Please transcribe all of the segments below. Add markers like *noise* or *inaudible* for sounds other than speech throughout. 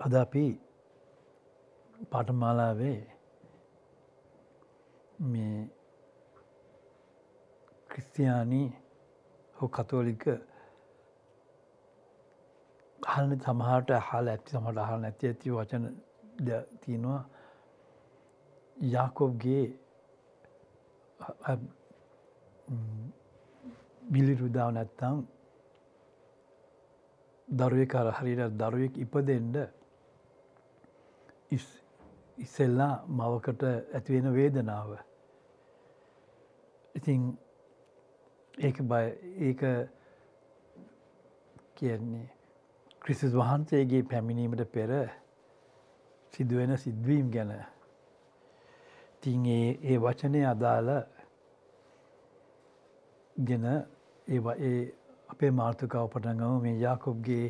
අද අපි පාටමාලාවේ මේ ක්‍රිස්තියානී හෝ කතෝලික හල්න සමහට හල් ඇති සමට හල් නැති ඇති වචන තියෙනවා. යාකොබ්ගේ බිලිරුදාව නැත්තම් දරුව කර හරිට දරුවෙක් ඉපදෙන්ඩ ඉස්සෙල්ලා මවකට ඇතිවෙන වේදනාව. ඉතින් ඒක බය ඒක කියන්නේ ක්‍රිසිස් වහන්සේගේ පැමිණීමට පෙර සිදුවෙන සිද්ධවීම් ගැන තින් ඒ වචනය අදාළ ගෙන ඒ අපේ මාර්ථකාව පටන්ගම මේ යාකොබ්ගේ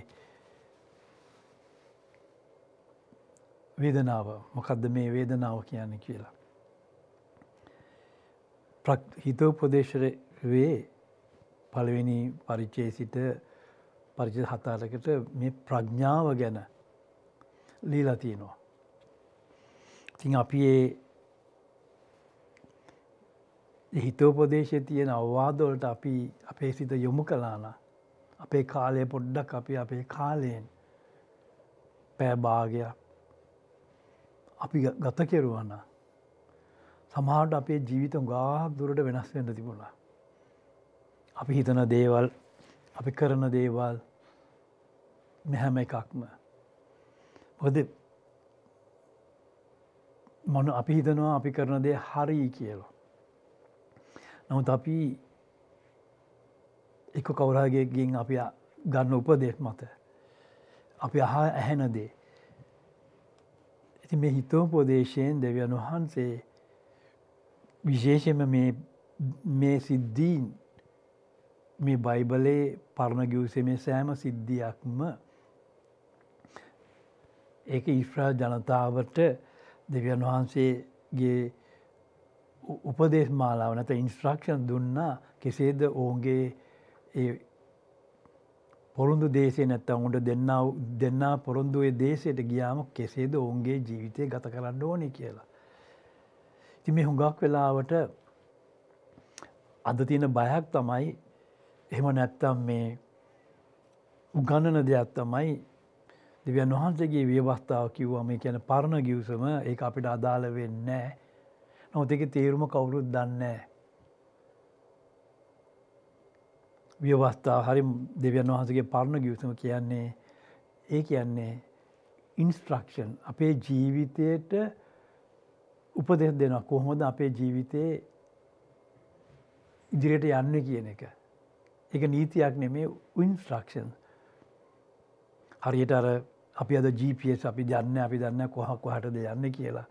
වේදනාව මොකක්ද මේ වේදනාව කියන්න කියලා. හිතෝපදේශර වේ පළවෙනි පරිච්චේ සිට පරිච හතාරකට මේ ප්‍රඥාව ගැන ලීලා තියෙනවා. තින් අපි ඒ හිතෝපදේශය තියෙන අවවාදවලට අපි අපේ සිත යොමු කලාන අපේ කාලය පොඩ්ඩක් අපි අපේ කාලයෙන් පෑභාගයක් අපි ගත කෙරුවන්න සමහට අපේ ජීවිත ගාක් දුරට වෙනස් වෙන්න තිබුණා. අපි හිතන දේවල් අපි කරන දේවල් මෙහැම එකක්ම. මොද මොන අපි හිතනවා අපි කරන දේ හරී කියලා. නමුත් අපි එක කවුරාගේකින් අපි ගන්න උපදේශ මත. අපි අහා ඇහෙන දේ. ඉති මේ හිතෝපොදේශයෙන් දෙවියන් වහන්සේ විශේෂම මේ සිද්ධීන් මේ බයිබලේ පරණ ගිවසේ මේ සෑම සිද්ධියක්ම ඒක ඉස්්‍රා ජනතාවට දෙවියන් වහන්සේගේ උපදේශ මාලාව නැත ඉන්ස්ට්‍රක්ෂන් දුන්නා කෙසේද ඔවුන්ගේ පොරුන්දු දේශය නැත්තම් උන්ට දෙන්න දෙන්න පොරොන්දුවේ දේශයට ගියාම කෙසේද ඔවුන්ගේ ජීවිතය ගත කරන්න ඕනි කියලා. ති මේ හුඟක් වෙලාවට අද තියෙන බයක් තමයි එහෙම නැත්තම් මේ උගන්නන දෙයක් තමයි දෙවියන් වහන්සේගේ ව්‍යවස්ථාව කිව්වා මේ කියන පරණ ගිවසම ඒ අපිට අදාළ වෙන්නේ නොත එක තේරුම කවුරුත් දන්නේ. ව්‍යවස්ථා හරි දෙවියන් වහන්සගේ පරණ ගියසම කියන්නේ ඒ කියන්නේ ඉන්ස්ට්‍රක්ෂන් අපේ ජීවිතයට උපදෙස් දෙනවා කොහොමද අපේ ජීවිතයේ ඉදිරියට යන්න කියන එක. එක නීතියක් නෙමේ ඉන්ස්ට්‍රක්ෂන්. හරියට අර අපි අද GPS අපි දන්න අපි දන්න කොහක් හටද යන්න කියලා.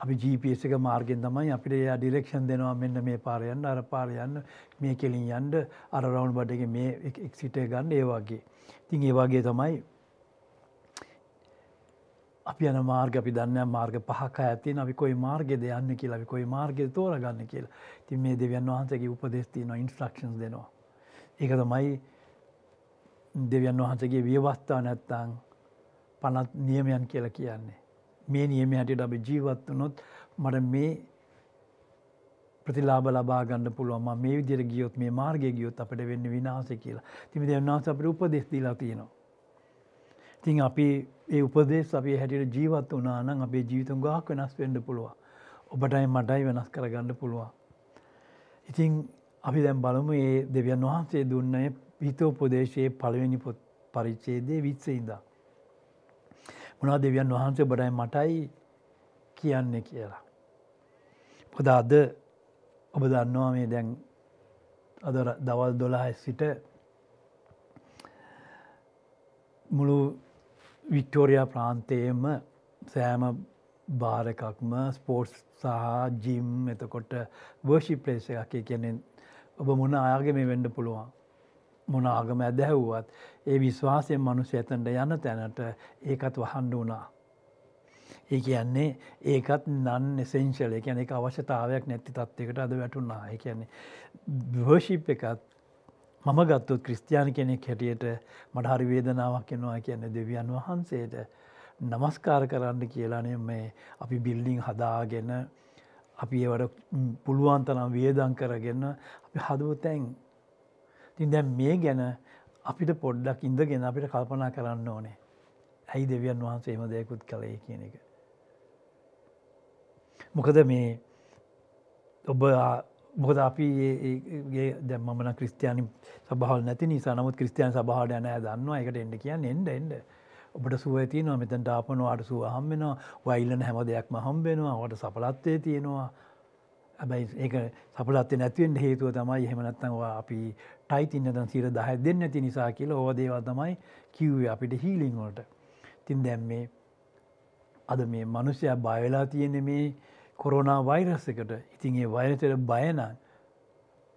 අපි GPS එක මාර්ගෙන් තමයි අපිට එයා ඩිරෙක්ෂන් දෙනවා මෙන්න මේ පාරයන්න අර පාරයන්න මේ කෙලින් යන්ඩ අර රවුන් බඩ එක මේ එක්සිටේ ගන්න ඒ වගේ. තින් ඒ වගේ තමයි අපි යන මාර්ග අපි දන්න මාර්ග පහක ඇතින් අපි කොයි මාර්ගෙද යන්න කියලා අපි කොයි මාර්ගය තෝරගන්න කියලා ති මේ දෙවියන් වහන්සගේ උපදෙස්තින ඉන්ස්ට්‍රක්ෂන් දෙනවා. ඒක තමයි දෙවියන් වහන්සගේ ව්‍යවස්ථා නැත්තං පනත් නියමයන් කියලා කියන්නේ. මේ නියම හැටියට අපි ජීවත් වනොත් මට මේ ප්‍රතිලාබ ලබා ගන්න පුළුවන් මේ විදිර ගියොත් මේ මාර්ගය ගියොත් අපට වෙන්න විනාස කියලා තිමි දෙවන්නාස අපට උපදෙස් දීලා තියෙනවා. තින් අපි ඒ උපදේශ අපි හැටියට ජීවත් වනානම් අපේ ජීවිතම් ගාක් වෙනස් වෙන්ඩ පුළුවන් ඔබටයි මටයි වෙනස් කරගන්න පුළුවන්. ඉතින් අපි දැම් බලමු ඒ දෙවියන් වහන්සේ දුන්නය හිතෝපදේශයේ පළවෙනි පොත් පරිච්චේදේ විත්සයිදා. මොනා දෙවියන් වහන්සේ බඩයි මටයි කියන්න කියලා. පොද අද ඔබ දන්නවා මේ දැන් අද දවල් දොලා සිට මුළු වික්ටෝරයා ප්‍රාන්තයම සෑම භාරකක්ම ස්පෝර්ට්ස් සහ ජිම් එතකොට වර්ෂි ප්‍රේස එකක් කියන්නේ ඔබ මොන ආයාගේ මේ වෙන්ඩ පුළුවන් මොන ආගම ඇදැහැව්වත් ඒ විශ්වාසයෙන් මනුස්ස ඇතන්ට යන තැනට ඒකත් වහන්ඩ වුණා. ඒ කියන්නේ ඒකත් නන් එසෙන්ශල එකන එක අවශ්‍යතාවයක් නැති තත්වකට අද වැටුන්නා ඒ කියන්නේ වර්ශිප් එකත් මම ගත්තුත් ක්‍රස්තියානි කෙනෙක් හැටියට මට හරි වේදනාවක් එනවා කියන්න දෙවියන් වහන්සේට නමස්කාර කරන්න කියලානේ මේ අපි බිල්ඩිං හදාගෙන අපි ඒවට පුළුවන්තනම් වියදං කරගන්න අපි හදුව තැන් තින් දැන් මේ ගැන අපිට පොඩ්ඩක් ඉඳගෙන අපිට කල්පනා කරන්න ඕනේ. ඇයි දෙවියන් වහන්සේ එම දෙයකුත් කළේ කියන එක. මොකද මේ ඔබ මොකද අපි දැ මන ක්‍රස්තියානි සබහල් නැති නිසා. නමුත් ක්‍රස්තියන් සබහට යනෑ දන්නවා. එකට එන්න කියන්න එන්ඩ එන්ඩ ඔබට සුවතියන මෙතැන්ට ආපනවාට සුව හම්බෙනවා වයිල්ලන හැම දෙයක්ම හම්බෙනවා වට සපලත්වය තියෙනවා. ඇබයි ඒක සපලත් නැතිවෙන් හේතුව තමයි හෙමනත්තවා අපි ටයිතින්නතන් සිර දහ දෙන්න ඇති නිසා කියල ඕව දේවා තමයි කිව්වේ අපිට හීලිංවලට තින් දැම්මේ අද මේ මනුෂ්‍යයා බයවෙලා තියෙන මේ කොරෝනා වෛරස් එකට. ඉතින් ඒ වෛරතයට බයනන්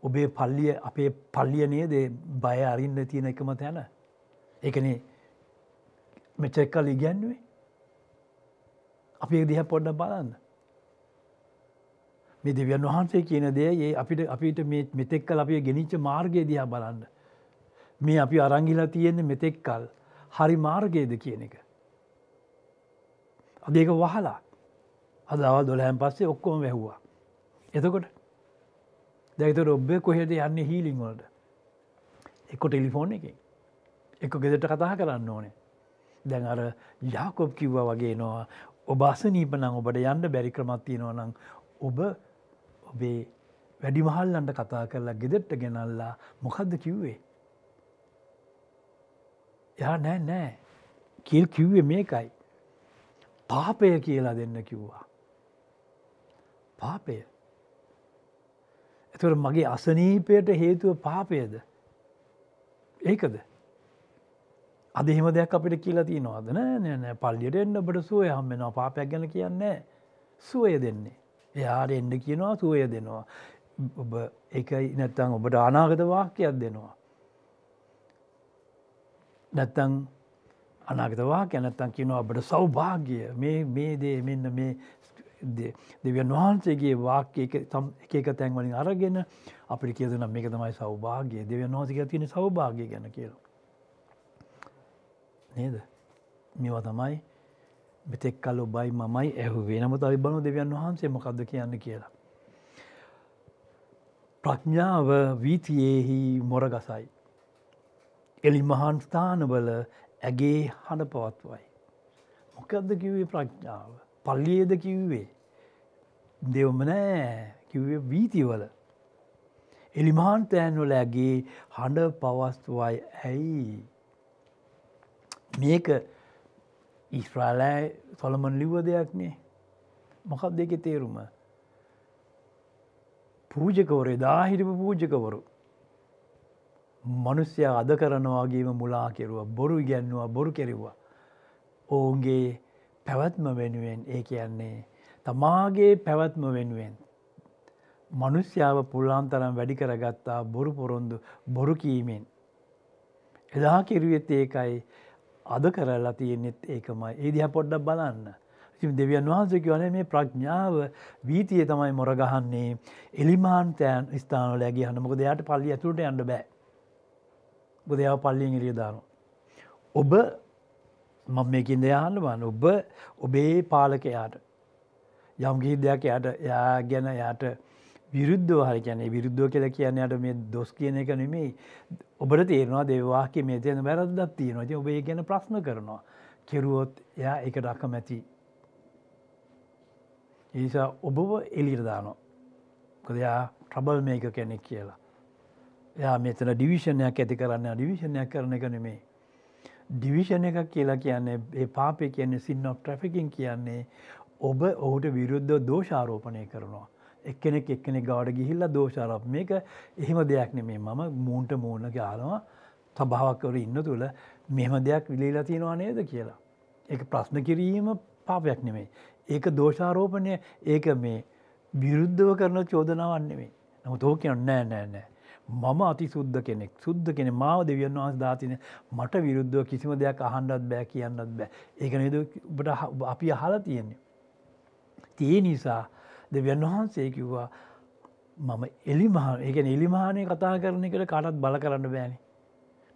ඔබේ පල්ලිය අපේ පල්ලිය නේද? බය අරින්න තියෙන එකම තැන. එකනේ මෙචෙක්කල් ඉගැන්වේ අපි දිහ පොඩ්ඩ බලන්න. මේ දෙවියන් වහන්සේ කියන දේ ඒ අපිට අපිට මෙතෙක්කල් අපිය ගෙනිච්ච මාර්ගය දිහා බලන්න. මේ අපි අරංගිලා තියෙන්නේ මෙතෙක්කල් හරි මාර්ගයද කියන එක. අදේක වහලා. අදවල් දොලහැන් පස්සේ ඔක්කොම වැැහ්වා. එතකොට? දැතර ඔබ්බේ කොහෙට යන්න හීලිං වලට? එක්කො ටෙලිෆෝන් එක එක ගෙදට කතා කරන්න ඕනේ. දැන් අර යාකොබ් කිව්ව වගේ නවා ඔබ අසනීපනං ඔබට යන්න බැරි ක්‍රමත්තිය නොනං ඔබ ඔබේ වැඩිමහල්ලන්ට කතා කරලා ගෙදෙට්ට ගෙනල්ලා මොකක්ද කිව්වේ. යා නෑ නෑ කියල් කිව්වේ මේකයි. පාපය කියලා දෙන්න කිව්වා. පාපය. එතුට මගේ අසනීපයට හේතුව පාපයද. ඒකද. අද එහෙම දෙයක් අපිට කියලා තියනවාද නෑ පල්ලියට එන්න බට සුවය හම්මෙනවා පාපයක් ගැන කියන්නේ සුවය දෙන්නේ. එයාට එන්න කියනවා සුවය දෙනවා. ඔබ එකයි නැත්තං ඔබට අනාගත වාක්‍යයක් දෙනවා. නැත්තං අනාගතවා කැනත්තන් කියනවා අපට සෞභාග්‍ය මේ මේ දේ මෙන්න මේ දෙවියන් වහන්සේගේ වාක්‍ය එක එක තැන්වලින් අරගෙන අපිට කියදනම් මේක තමයි සෞභාගය දෙවියන් වහසක තියෙන සෞභාගය ගැන කියල. නේද මේවා තමයි මෙතෙක් කල් ඔබයි මමයි ඇහුවේ නමුත් අවිබනු දෙවියන් වහන්සේ මොකක්ද කියන්න කියලා. ප්‍රඥාව වීතියෙහි මොරගසයි. එලි මහන් ස්ථානවල ඇගේ හඬ පවත්වයි. මොකක්ද කිව්වේ ප්‍රඥාව. පල්ලියේද කිව්වේ. දෙවම නෑ කිව්වේ වීතිවල. එලිමාන්තෑන්වල ඇගේ හඬ පවස්තුවයි ඇයි. මේක ඉස්්‍රාලෑ සොළමන් ලිව්ව දෙයක්නේ මොකක් දෙක තේරුම. පූජකවරේ දාහිරිපු පූජකවරු. මනුස්්‍යය අද කරනවාගේම මුලා කෙරුව බොරු ගැන්නවා බොරු කෙරෙවා. ඔවුන්ගේ පැවැත්ම වෙනුවෙන් ඒ කියන්නේ තමාගේ පැවැත්ම වෙනුවෙන්. මනුස්්‍යාව පුල්ලාම් තරම් වැඩි කරගත්තා බොරු පොරොන්දු බොරු කීමෙන්. එදා කිරුවෙත් ඒකයි අද කරලා තියෙන්නෙත් ඒකමයි ඒදිහ පොඩ්ඩක් බලන්න. දෙවියන් වහන්සේ වන මේ ප්‍රඥාව වීතිය තමයි මොරගහන්නේ එලිමාන්තෑන් ස්ථානලෑගේ හනමක දෙයාට පල්ලි ඇතුළට යන්න බෑ. බුදයාව පල්ලියෙන් එලිය දානු. ඔබ මම මේකින් දෙයාන්න වන්න ඔබ ඔබේ පාලකයාට යම් ගිහි දෙයක් යට යා ගැන යාට විරුද්ධව හරි කියන්නේ විරුද්ධව කියලා කියන්නේ යට මේ දොස් කියන එක නෙමෙයි. ඔබට තේරෙනවා දේවාක්‍ය මේ තියෙන වැරද්දක් තියෙනවා. ඉතින් ඔබ ඒ ගැන ප්‍රශ්න කරනවා. කෙරුවොත් එයා ඒකට අකමැති. ඒ නිසා ඔබව එළියට දානවා. මොකද එයා ට්‍රබල් මේක කෙනෙක් කියලා. එයා මෙතන ඩිවිෂණයක් ඇති කරන්න ඩිවිෂණයක් කරන එක නෙමෙයි. ඩිවිෂණ එකක් කියලා කියන්නේ ඒ පාපය කියන්නේ සින් ඔෆ් ට්‍රැෆිකින් කියන්නේ ඔබ ඔහුට විරුද්ධ දෝෂාරෝපණය කරනවා. එක්කෙනෙක් එක්කෙනෙක් ගවට ගිහිල්ල දෝෂාරප. මේක එහෙම දෙයක් නෙමේ මම මූන්ට මූුණ ගාලවා සභාවක්කවර ඉන්න තුළ මෙම දෙයක් විලීලා තියෙනවා නේද කියලා. ඒ ප්‍රශ්න කිරීම පාපයක් නෙමේ. ඒක දෝෂාරෝපණය. ඒක මේ විරුද්ධව කරන චෝදනාවන්නෙමේ නමු තෝ කියන්න නෑ නෑ නෑ. මම අති සුද්ද කෙනෙක්. සුද්ද කෙනෙ මාව දෙවියන් වහස් දාතින. මට විරුද්ධව කිසිම දෙයක් අහන්ඩත් බෑ කියන්නත් බෑ. ඒක නේද? ඔබට අපි අහලා තියෙන්නේ. තිය නිසා දෙවියන් වහන්සේ කිව්වා මම එලිමහා ඒක එලිමහානය කතා කරන එකට කාටත් බල කරන්න බෑනි.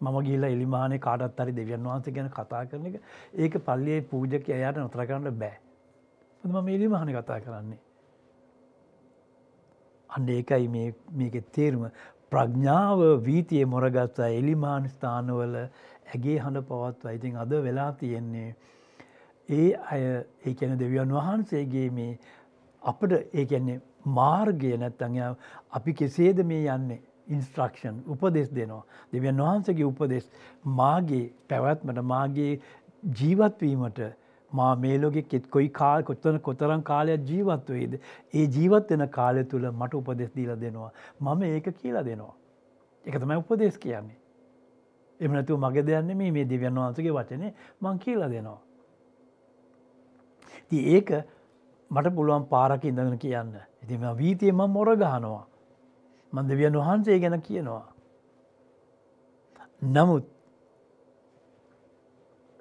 මම ගිල්ල එලිමානේ කාටත් හරි දෙවියන් වහන්සේ ගැන කතා කරන එක ඒක පල්ලියේ පූජක එයාට නොතර කරන්න බෑ. මම එලිමහන කතා කරන්නේ. අන්න ඒකයි මේක තේරුම ප්‍රඥාව වීතිය මොරගත්තා එලිමාන ස්ථානවල ඇගේ හඬ පවත්වා ඉතින් අද වෙලා තියෙන්නේ. ඒ අය ඒකැන දෙවියන් වහන්සේගේ මේ අපට ඒකැන්නේ මාර්ගය නැත්තං අපි කෙසේද මේ යන්නේ ඉන්ස්ට්‍රක්ෂන් උපදෙස් දෙනවා. දෙවියන් වහන්සගේ උපදෙස් මාගේ පැවැත්මට මාගේ ජීවත්වීමට මා මේලෝගෙ කෙත් කොයි කාල් කොත්තන කොතරම් කාලයක් ජීවත් වේද. ඒ ජීවත් වෙන කාලය තුළ මට උපදෙස් දීල දෙනවා. මම ඒක කියලා දෙනවා. එක තමයි උපදෙස් කියන්නේ. එමනතු මගේ දෙයන්න මේ මේ දෙවියන් වහන්සගේ වචනය මං කියලා දෙනවා. ති ඒක මට පුළුවන් පාරක ඉඳගෙන කියන්න. ඉතිම වීතියම මොර ගහනවා. මන් දෙවියන් වහන්සේ ගැන කියනවා. නමුත්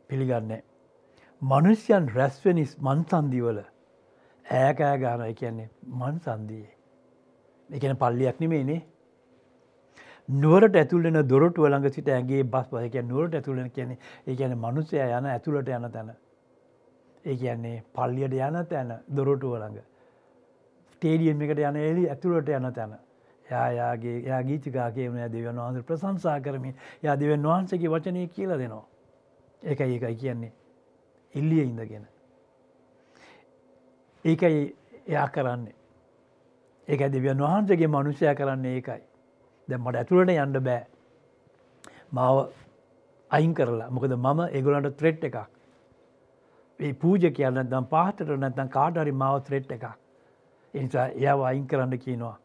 පිළිගන්නේ. මනුෂ්‍යයන් රැස්වනිස් මන් සන්දිවල ඈකෑ ගානයි කියන්නේ මන් සන්දියේ. එකන පල්ලියක් නෙමේනේ නුවරට ඇතුළෙන දොරට වළඟ සිට ඇගේ බස් පහක නුවරට ඇතුළෙන කියන ඒ කියන මනුසය යන ඇතුළට යන තැන. ඒ කියන්නේ පල්ලියට යන තැන දොරටු වළඟ. ටේඩියම් එකට යන එලි ඇතුළට යන තැන. යායාගේ යා ගීතිකාගේ වන දෙවන් වහන්ස ප්‍රසංසා කරමින් යා දෙවන් වහන්සගේ වචනය කියල දෙනවා. ඒකයි ඒකයි කියන්නේ. එල්ලිය ඉඳගෙන. ඒකයි එයා කරන්නේ. ඒක දෙවියන් වහන්සගේ මනුෂ්‍යය කරන්නේ ඒකයි. දැ මට ඇතුළට යන්න බෑ මාව අයින් කරලා මොකද මම එගොලන්ට ත්‍රෙට් එකක් ඒ පූජ කියන්න දම් පාහතට නැතන් කාටරි මාව ත්‍රෙට් එකක්. එනිසා එයාව අයින් කරන්න කියනවා.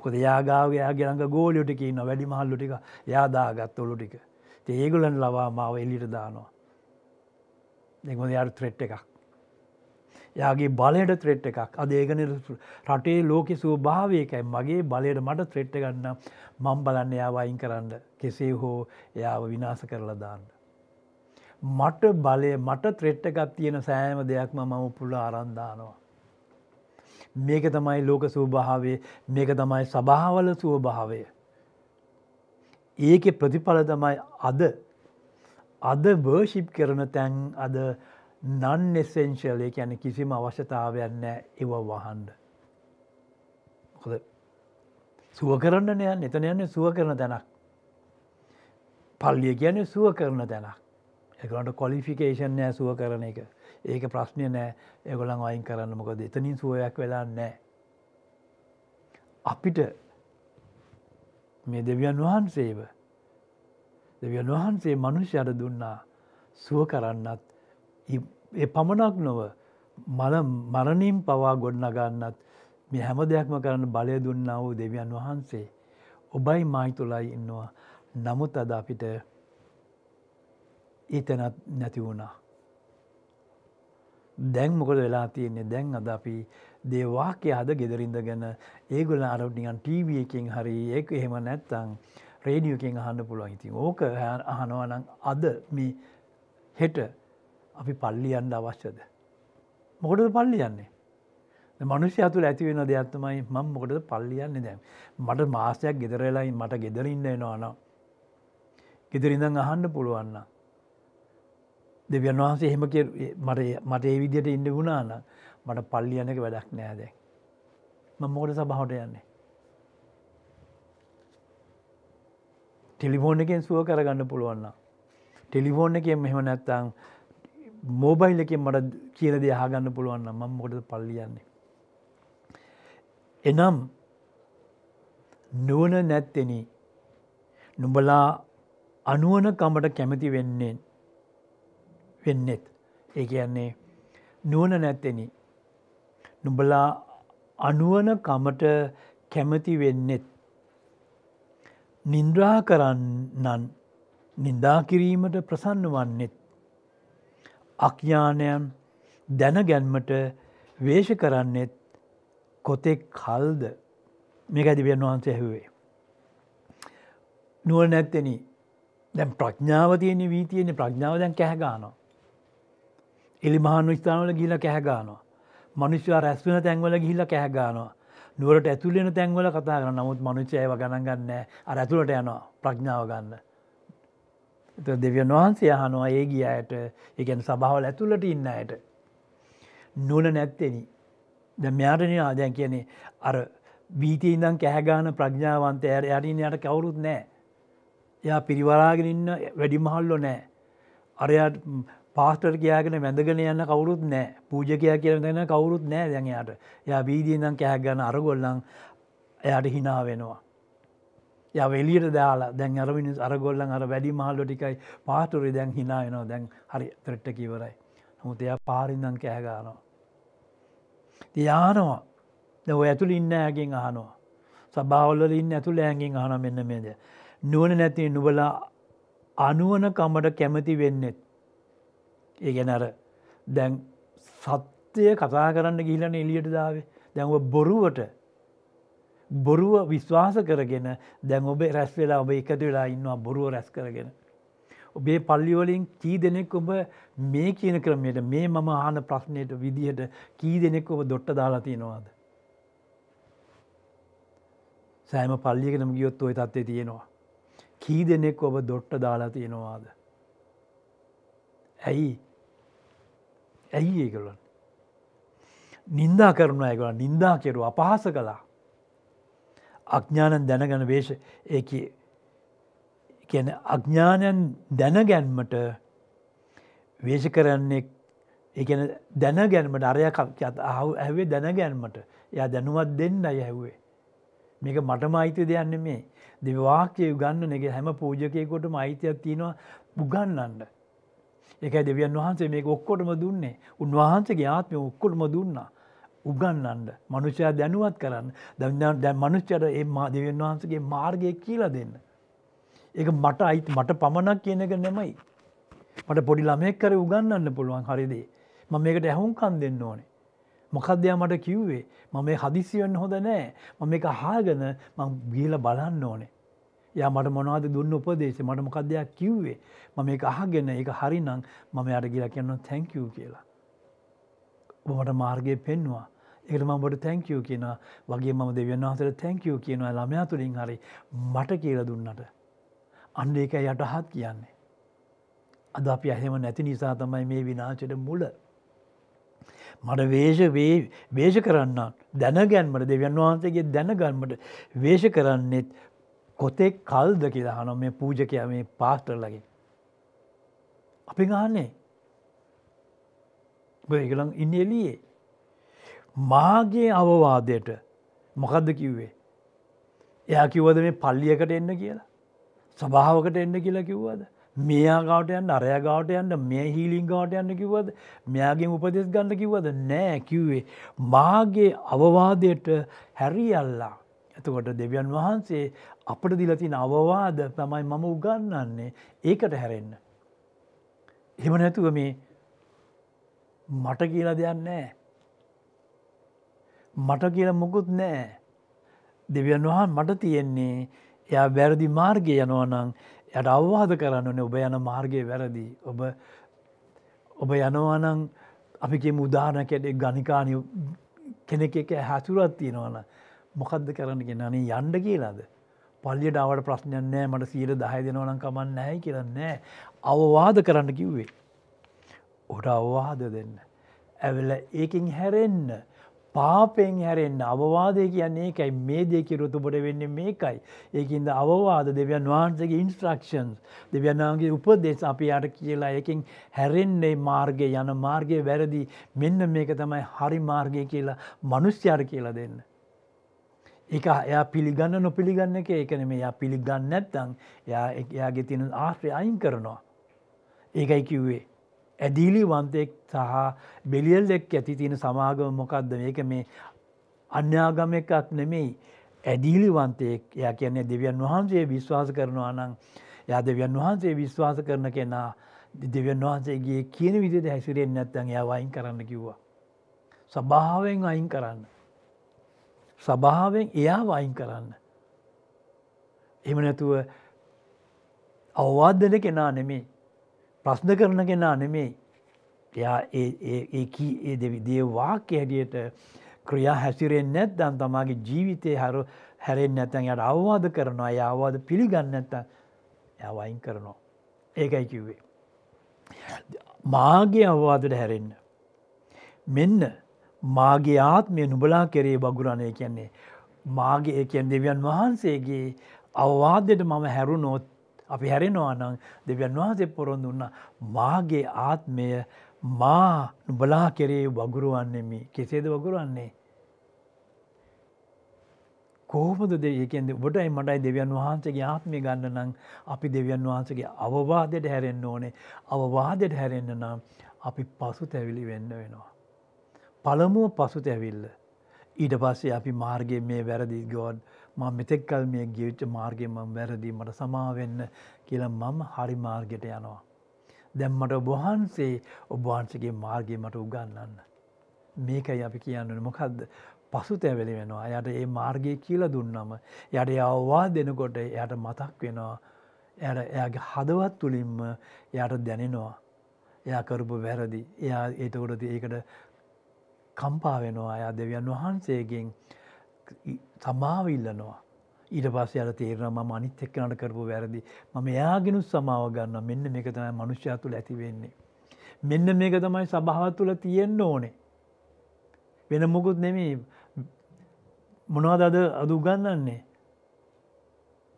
කොද යාගාවයා ගරඟ ගෝලියොට කියන්න වැඩි මහල්ලු ටික. යාදාගත් ඔොලු ටික. ඒගොලන් ලවා මාව එල්ලිට දානවා. දෙකොද යාට ත්‍රෙට් එකක්. යාගේ බලයට ත්‍රෙට් එකක්. අද ඒගන රටේ ලෝකෙ සූභාවයකයි මගේ බලයට මට ත්‍රෙට්ට ගන්න මං බලන්න යාවයින් කරන්න. කෙසේ හෝ එයාව විනාස කරලා දාන්න. මට බලය මට ත්‍රෙට්ට එකක් තියෙන සෑම දෙයක්ම මම පුළ අරන්දානවා. මේක තමයි ලෝක සූභාවේ මේක තමයි සභාවල සුවභාවය. ඒක ප්‍රතිඵල තමයි අද අද බර්ෂිප් කරන තැන් අද නන් එසෙන්ශල් ඒ ඇන කිසිම අවශ්‍යතාවයක් නෑ එව වහන්ඩ. හොද සුව කරන්න නයන් එතන යන්නේ සුව කරන තැනක්. පල්ලිය කියන්නේ සුව කරන තැනක්. එකට කොලිෆිකේෂන් නෑ සුව කරන එක. ඒක ප්‍රශ්නය නෑ එගොලන් අයින් කරන්න මොකද එතනින් සුවයක් වෙලා නෑ. අපිට මේ දෙවියන් වහන්සේව දෙවියන් වහන්සේ මනුෂ්‍යයට දුන්නා සුව කරන්නත් ඒ පමණක් නොව මල මරණින් පවා ගොඩනගන්නත් මේ හැම දෙයක්ම කරන්න බලය දුන්නා වූ දෙවියන් වහන්සේ ඔබයි මයි තුළයි ඉන්නවා නමුත් අද අපිට ඒතැනත් නැති වුණා. දැන් මොකද වෙලා තියෙන්නේ දැන් අද අපි දේවාක්‍ය හද ගෙදරින්ද ගැන ඒගොල අරටිගන් ටීව එකින් හරි ඒක එහෙම නැත්තං රේඩියෝකින් අහන්න පුළුවන් ඉතින් ඕක අහනවනං අද මේ හෙට අපි පල්ලියන්න අවශ්‍යද. මොකටද පල්ලි යන්නේ. මනුෂ්‍ය තුළ ඇතිවෙන දෙයක්ත්තමයි මං මොකටද පල්ලියන්නේ දැම්. මට මාසයක් ගෙදරලායි මට ගෙදරඉන්න එනවාන. ගෙදරිඳං අහන්න පුළුවන්න. දෙවියන් වහන්සේ එහෙම මට ඒ විදියට ඉන්න ගුණාන මට පල්ලියනක වැඩක් නෑද. මංමෝට සබහට යන්නේ. ටෙලිෆෝන් එකෙන් සුව කරගන්න පුළුවන්න. ටෙලිෆෝන් එකෙන් මෙහෙම නැත්තං මෝබයිල් එකෙන් මට කියලද යහගන්න පුළුවන්න මම මොකටද පල්ලියන්නේ. එනම් නුවන නැත්තෙන නුඹලා අනුවන කමට කැමති වෙන්නේ වෙන්නෙත්. ඒ කියන්නේ නුවන නැත්තෙන. නුඹලා අනුවන කමට කැමති වෙන්නෙත්. නින්ද්‍රා කරන්නන් නින්දා කිරීමට ප්‍රසන්න වන්නෙත්. අඥ්ඥානයන් දැනගැන්මට වේශ කරන්නෙත් කොතෙක් කල්ද? මේ ඇතිබියන් වහන්සේ ඇහුවේ. නුව නැත්තෙන. දැම් ප්‍රඥාව තියෙන වීතියන්නේ ප්‍රඥාව දැන් කැහගානවා. එලි මහන් ස්ථානවල ගිල කැහගානවා. මනුෂ්‍යවා රැස්වන තැන්වල ගිහිල්ල කැහගානවා. නුවරට ඇතුලෙන තැන්වල කතා කරන්න නමුත් මනුච්චයව ගණන් ගන්න අර ඇතුළට යනවා ප්‍රඥාව ගන්න. එත දෙවියන් වහන්සේ අහනවා ඒ ගිය අයට එකැන සභාවල ඇතුළට ඉන්න අයට නුන නැත්තෙන ද මෙයාටන ආදයන් කියනේ අර බීති ඉදම් කෑගාන ප්‍රඥාවන්ත ඇර යටින් යට කවුරුත් නෑ එයා පිරිවරාගෙන ඉන්න වැඩිමහල්ලො නෑ අරයාට පාස්ටර් කියයාගෙන වැඳගෙන යන්න කවුරුත් නෑ පූජකයා කියල දෙන්න කවුරුත් නෑ දැනයාට යා බීදීදම් කෑගන්න අරගොල්ලන් එයාට හිනා වෙනවා. ය වෙලියට දාලා දැන් අරමිනිස් අරගොල්ලන් අර වැඩි මහල්ලො ටිකයි පාටුරි දැන් හිනා වෙනවා දැන් හරි ත්‍රට්ට කිවරයි. හමුත එයා පාරිදං කෑගානවා. තියානවා ද ඔය ඇතුළ ඉන්න ඇගෙන් අහනවා. සභාවල්ල ඉන්න ඇතුළ ඇගෙන් අහන මෙන්න මේද. නුවන නැති නුබලා අනුවන කමට කැමති වෙන්නෙත්. ඒ ගැනර දැන් සත්‍යය කතා කරන්න ගිහිලන එලියට දාවේ දැන්ව බොරුවට බොරුව විශ්වාස කරගෙන දැන් ඔබේ රැස් වෙලා ඔබ එකතු වෙලා ඉන්නවා බොරුව රැස් කරගෙන. ඔබේ පල්ලිවලින් කී දෙනෙක් ඔබ මේ කියන ක්‍රමයට මේ මම ආන ප්‍රශ්නයට විදිහට කී දෙනෙක් ඔබ දොට්ට දාලා තියෙනවාද. සෑම පල්ලියකනම ගියොත් ඔය තත්වේ තියෙනවා. කී දෙනෙක් ඔබ දොට්ට දාලා තියෙනවාද. ඇයි ඇයි ඒකලන්. නින්දා කරනු ඇකල නින්දා කෙරු අපහස කලා. අඥානන් දැනගන වේශ ඒ කියන අඥානයන් දැනගැන්මට වේශ කරන්නේ එකන දැනගැන්මට අරයක් ඇවේ දැනගැන්මට ය දැනුවත් දෙන්න අය හැවේ. මේක මටම අයිති දෙයන්න මේ දෙවාක්‍යය ගන්න එක හැම පූජකයකොටම අයිතියක් තියෙනවා උගන්නන්න. එකයි දෙවියන් වහන්සේ මේක ඔක්කොටම දුන්නේ උන්වහන්සේගේ ආත්මය ඔක්කොටම දුන්නා. උගන්නන්ඩ මනුෂ්‍යයා දැනුවත් කරන්න දැ දැ මනුෂ්‍යයට ඒ මා දෙවන් වහන්සගේ මාර්ගය කියලා දෙන්න. ඒක මට අයිති මට පමණක් කියන එක නෙමයි. මට පොඩි ළමෙක් කර උගන්නන්න පුළුවන් හරිදේ ම මේකට ඇහුන්කන් දෙන්න ඕනේ. මොකක්දයා මට කිව්වේ මම මේ හදිසිවෙන්න හොඳ නෑ ම මේක හාගන මං ගීල බලන්න ඕනේ. යා මට මොනවාද දුන්න උපදේශ මට මොකක්දයක් කිව්වේ ම මේක අහගෙන එක හරිනම් මම යට කියලා කියන්න තැංකූ කියලා. මට මාර්ගය පෙන්වා එකට මට තැංකයෝ කියන වගේ ම දෙවන් වහසට තැංකයෝ කියනවා ළමයා තුළින් හරි මට කියල දුන්නට. අන්න ඒක යටහත් කියන්නේ. අද අපි ඇහෙම නැති නිසා තමයි මේ විනාචට මුල. මට වේශ වේශ කරන්න දැනගැන්මට දෙවන් වහන්සේගේ දැනගන්මට වේශ කරන්නෙත් කොතෙක් කල්ද කියලා හන මේ පූජකය මේ පාස්ටර්ලගේ. අපි ගාන්නේ ඒගලන් ඉන්න එලියේ. මාගේ අවවාදයට මොකක්ද කිව්වේ. එයා කිව්වද මේ පල්ලියකට එන්න කියලා. සභාවකට එන්න කියලා කිව්වද. මෙයා ගවට යන්න අරය ගවට යන්න මේ හීලින් ගවට යන්න කිව්වද මෙයාගේ උපදෙස් ගන්න කිව්වද නෑ කිව්වේ. මාගේ අවවාදයට හැරි අල්ලා. ඇතකොට දෙවියන් වහන්සේ අපට දිලතින අවවාද තමයි මම උගන්නන්නේ ඒකට හැරෙන්න. එම නැතුව මේ මට කියලා දෙයක් නෑ. මට කියල මොකුත් නෑ. දෙවියන් වහන් මට තියෙන්නේ එයා වැරදි මාර්ගය යනවනං යට අවවාද කරන්නනේ ඔබ යන මාර්ගය වැරදි. ඔබ ඔබ යනවානං අපිගේ මුදාන කෙඩෙක් ගනිකානය කෙනෙක එක හැසුරත් තියෙනවන මොකක්ද කරන්න ගෙනනේ යන්ඩ කියලාද. පල්ලියට අවට ප්‍රශ්නයන් නෑ මට සීර දහය දෙනවනම් කමන්න නෑ කියරන්නේ අවවාද කරන්න කිව්වේ. ඔට අවවාද දෙන්න. ඇවෙල ඒකින් හැරෙන්න පාපෙන් හැරෙන්න්න අවවාදය කියන්නේ ඒකයි මේ දෙකිරුතුබට වෙන්න මේකයි. ඒකින්ද අවවාද දෙවියන් වහන්සගේ ඉන්ස්ට්‍රක්ෂන්ස් දෙවියන්ගේ උපදෙස් අපි අට කියලා එකින් හැරෙන්නේ මාර්ගය යන මාර්ගය වැරදි මෙන්න මේක තමයි හරි මාර්ගය කියලා මනුස්්‍යයාර කියලා දෙන්න. එක එයා පිළිගන්න නොපිළිගන්න එක ඒකන මේ යා පිළිගන්න නැත්තං එයාගේ තියෙන ආශ්‍රය අයින් කරනවා. ඒකයි කිව්වේ. ඇදීලි වන්තෙක් සහ බෙලියල් එක් ඇති තියෙන සමාගම මොකක්ද මේක මේ අන්‍යාගම එකක් නෙමෙයි ඇදීලි වන්තයෙක් එය කියන්නේ දෙවියන් වහන්සේ විශ්වාස කරනවා නම් යා දෙවියන් වහන්සේ විශ්වාස කරන කෙනා දෙවියන් වහන්සේගේ කියන විදිහට හැසිරෙන්නේ නැත්නම් එයා වයින් කරන්න කිව්වා. සභාවෙන් අයින් කරන්න. සභාවෙන් එයා වයින් කරන්න. එහෙම නැතුව අවවාදන කෙනා නෙමේ ප්‍රශ්න කරන කෙනා නෙමේ එයා ඒ දෙවිදේ වාක්‍ය හැටියට ක්‍රියා හැසිරෙන් නැත් දන් තමාගේ ජීවිතය හරු හැරෙන් නැතැන් යට අවවාද කරනවා අය අවවාද පිළිගන්න නැත ඇවයින් කරනවා. ඒකයි කිව්වේ. මාගේ අවවාදට හැරෙන්න. මෙන්න මාගේ ආත්මය නුබලා කෙරේ බගුරණය කියන්නේ. මාගේ එකන් දෙවියන් වහන්සේගේ අවවාදයට මම හැරුණොත් අපි හැරෙනවා නම් දෙවියන් වහන්සේ පොරොන් දුන්න මාගේ ආත්මය මා නුබලා කෙරේ වගුරුවන්නෙමි කෙසේද වගුරුවන්නේ. කෝමද දෙයකෙන්ද ඔබටයි මටයි දෙවියන් වහන්සේගේ ආත්මය ගන්න නම් අපි දෙවියන් වහන්සගේ අවවාදයට හැරෙන්න්න ඕනේ අවවාදයට හැරෙන්න්න නම් අපි පසු තැවිලි වෙන්න වෙනවා. පළමුුව පසු තැවිල්ල. ඊට පස්සේ අපි මාර්ගය මේ වැරදි ගෝඩ් ම මෙතෙක්කල් මේ ගිවිච්ච මාර්ගය මම වැරදි මට සමාවෙන්න කියලා මම හරි මාර්ගයට යනවා. දැම්මට ඔබහන්සේ ඔබවහන්සගේ මාර්ගය මට උගන්නන්න. මේකයි අපි කියන්න මොකක්ද පසු තැවැලි වෙනවා යට ඒ මාර්ගය කියල දුන්නම යට අවවා දෙනකොට එයට මතක් වෙනවා එයට එයාගේ හදවත් තුළින්ම යට දැනෙනවා එයා කරපු වැරදි එයා ඒතකොටති ඒකට කම්පා වෙනවා. අයා දෙවියන් වහන්සේගෙන් සමාවිල්ලනවා ඊට පස්ස අර තේරන ම අනිත් එක්කනට කරපු වැරදි. මම එයාගෙනුත් සමාව ගන්න මෙන්න මේක තමයි මනුෂ්‍යයා තුළ ඇති වෙන්නේ. මෙන්න මේක තමයි සභාවත් තුළ තියෙන්න්න ඕනේ. වෙන මොකුත් නෙමේ මොනවද අද අදු ගන්නන්නේ.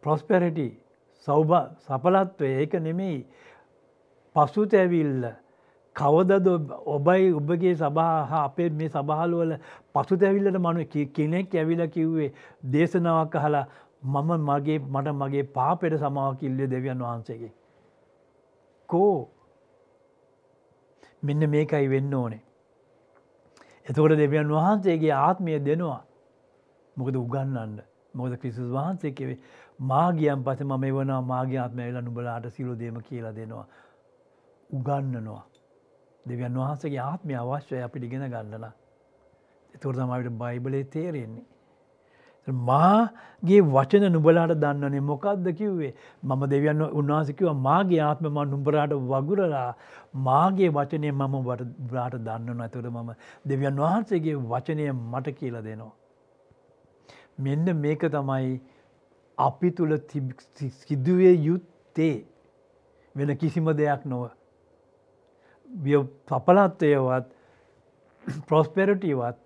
ප්‍රොස්පැරටි සෞභ සපලත්වය ඒක නෙමෙයි. පසුත ඇවිල්ල කවදද ඔබයි ඔබගේ සබහ අපේ මේ සබහලුවල පසු තැවිල්ලට මනු කෙනෙක් ඇවිල කිව්වේ දේශනාවක් හලා මම මගේ මට මගේ පාපෙට සමාව කිල්ලේ දෙවියන් වහන්සේගේ. කෝ මෙන්න මේකයි වෙන්න ඕනේ. එතකොට දෙවියන් වහන්සේගේ ආත්මය දෙනවා මොකද උගන්නන්න මොකද ක්‍රිසුස් වහන්සේකවේ මාගියම් පස මම වනා මාගේ ආත්මය වෙලා නුබලාට සිලු දේම කියලා දෙනවා. උගන්නනවා. දෙවියන් වහන්සගේ ආත්මය අවශ්‍යය අපිට ඉගෙන ගන්නලා. එතුර තමයිට බයිබලේ තේරෙන්නේ. මාගේ වචන නුබලාට දන්නනේ මොකක්ද කිව්වේ මම දෙවියන් උන්වහසකිව මාගේ ආත්මම නුඹරාට වගුරලා මාගේ වචනය මම බ්‍රාට දන්නන ඇතුර මම දෙවියන් වහන්සේගේ වචනය මට කියල දෙනවා. මෙන්න මේක තමයි අපි තුළ සිදුවේ යුත්තේ වෙන කිසිම දෙයක් නොව. සපලත්වයවත් ප්‍රොස්පෙරටීවත්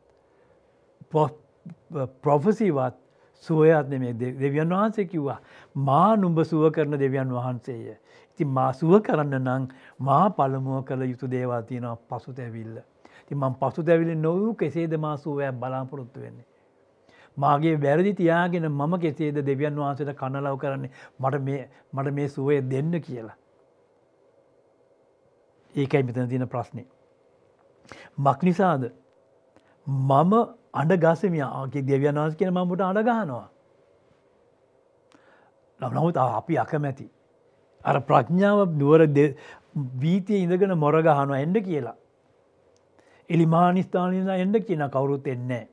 ප්‍රොෆසිවත් සුවයත් නෙමේ දෙවියන් වහන්සේ කිව්වා මා නුඹ සුව කරන දෙවියන් වහන්සේය. ඉති මා සුව කරන්න නං මා පළමුුව කළ යුතු දේවා තියෙනවා පසු තැවිල්ල. ති මං පසු තැවිලි නොවූ කෙසේද මා සුවය බලාපොරොත්තු වෙන්නේ. මාගේ වැරදි තියාගෙන මම කෙසේද දෙවියන් වහන්සට කනලව කරන්නේ මට මේ සුවය දෙන්න කියලා. ඒකයි මෙතන තියෙන ප්‍රශ්නය. මක් නිසාද මම අඩ ගසමයාගේ දෙවියන් වහන්ස කියන මමට අඩගහනවා. නමුත් අපි අකමැති. අර ප්‍රඥාව නුවර බීතිය ඉඳගෙන මොරගහනවා එන්ඩ කියලා. එලිමානිස්ථානීද එන්ඩ කියන කවුරුත් එන්නේ.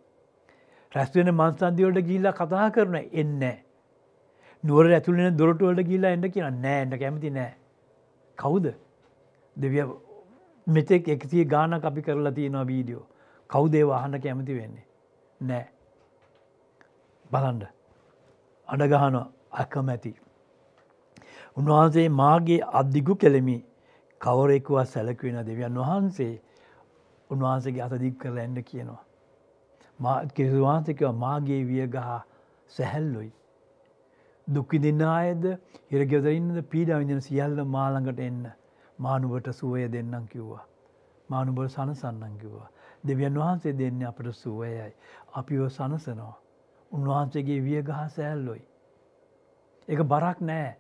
රැස්වෙන මන්සන්දිවලට ගිල්ල කතා කරන එන්න. නුවර ඇතුලෙන දොරටුවලට ගිල්ලා එන්න කියන නෑ එන්න කැමති නෑ. කවුද දෙවිය මෙතෙක් එකසිය ගාන අපි කරලා තියෙනවා වීඩියෝ කවුදේ වාහන කැමති වෙන්නේ. නෑ බලන්ඩ අඩගහන අකමැති. උන්වහන්සේ මාගේ අධිගු කෙළෙමි කවරෙකුවත් සැලකුවෙන දෙවියන් වහන්සේ උන්වහන්සේගේ අතදික් කරල ඇන්න කියනවා. කෙසුවහන්සකව මාගේ වියගහ සැහැල්ලොයි. දුක්කි දෙන්න අයද හිරගෙදරන්නද පීඩ විදින සියල්ල මාළඟට එන්න. මානුවට සුවය දෙන්නම් කිව්වා. මානුබල සනසන්නන් කිව්වා. දෙවියන් වහන්සේ දෙන්න අපට සුවයයි. අපිෝ සනසනවා. උන්වහන්සේගේ විය ගහ සෑල්ලොයි. එක බරක් නෑ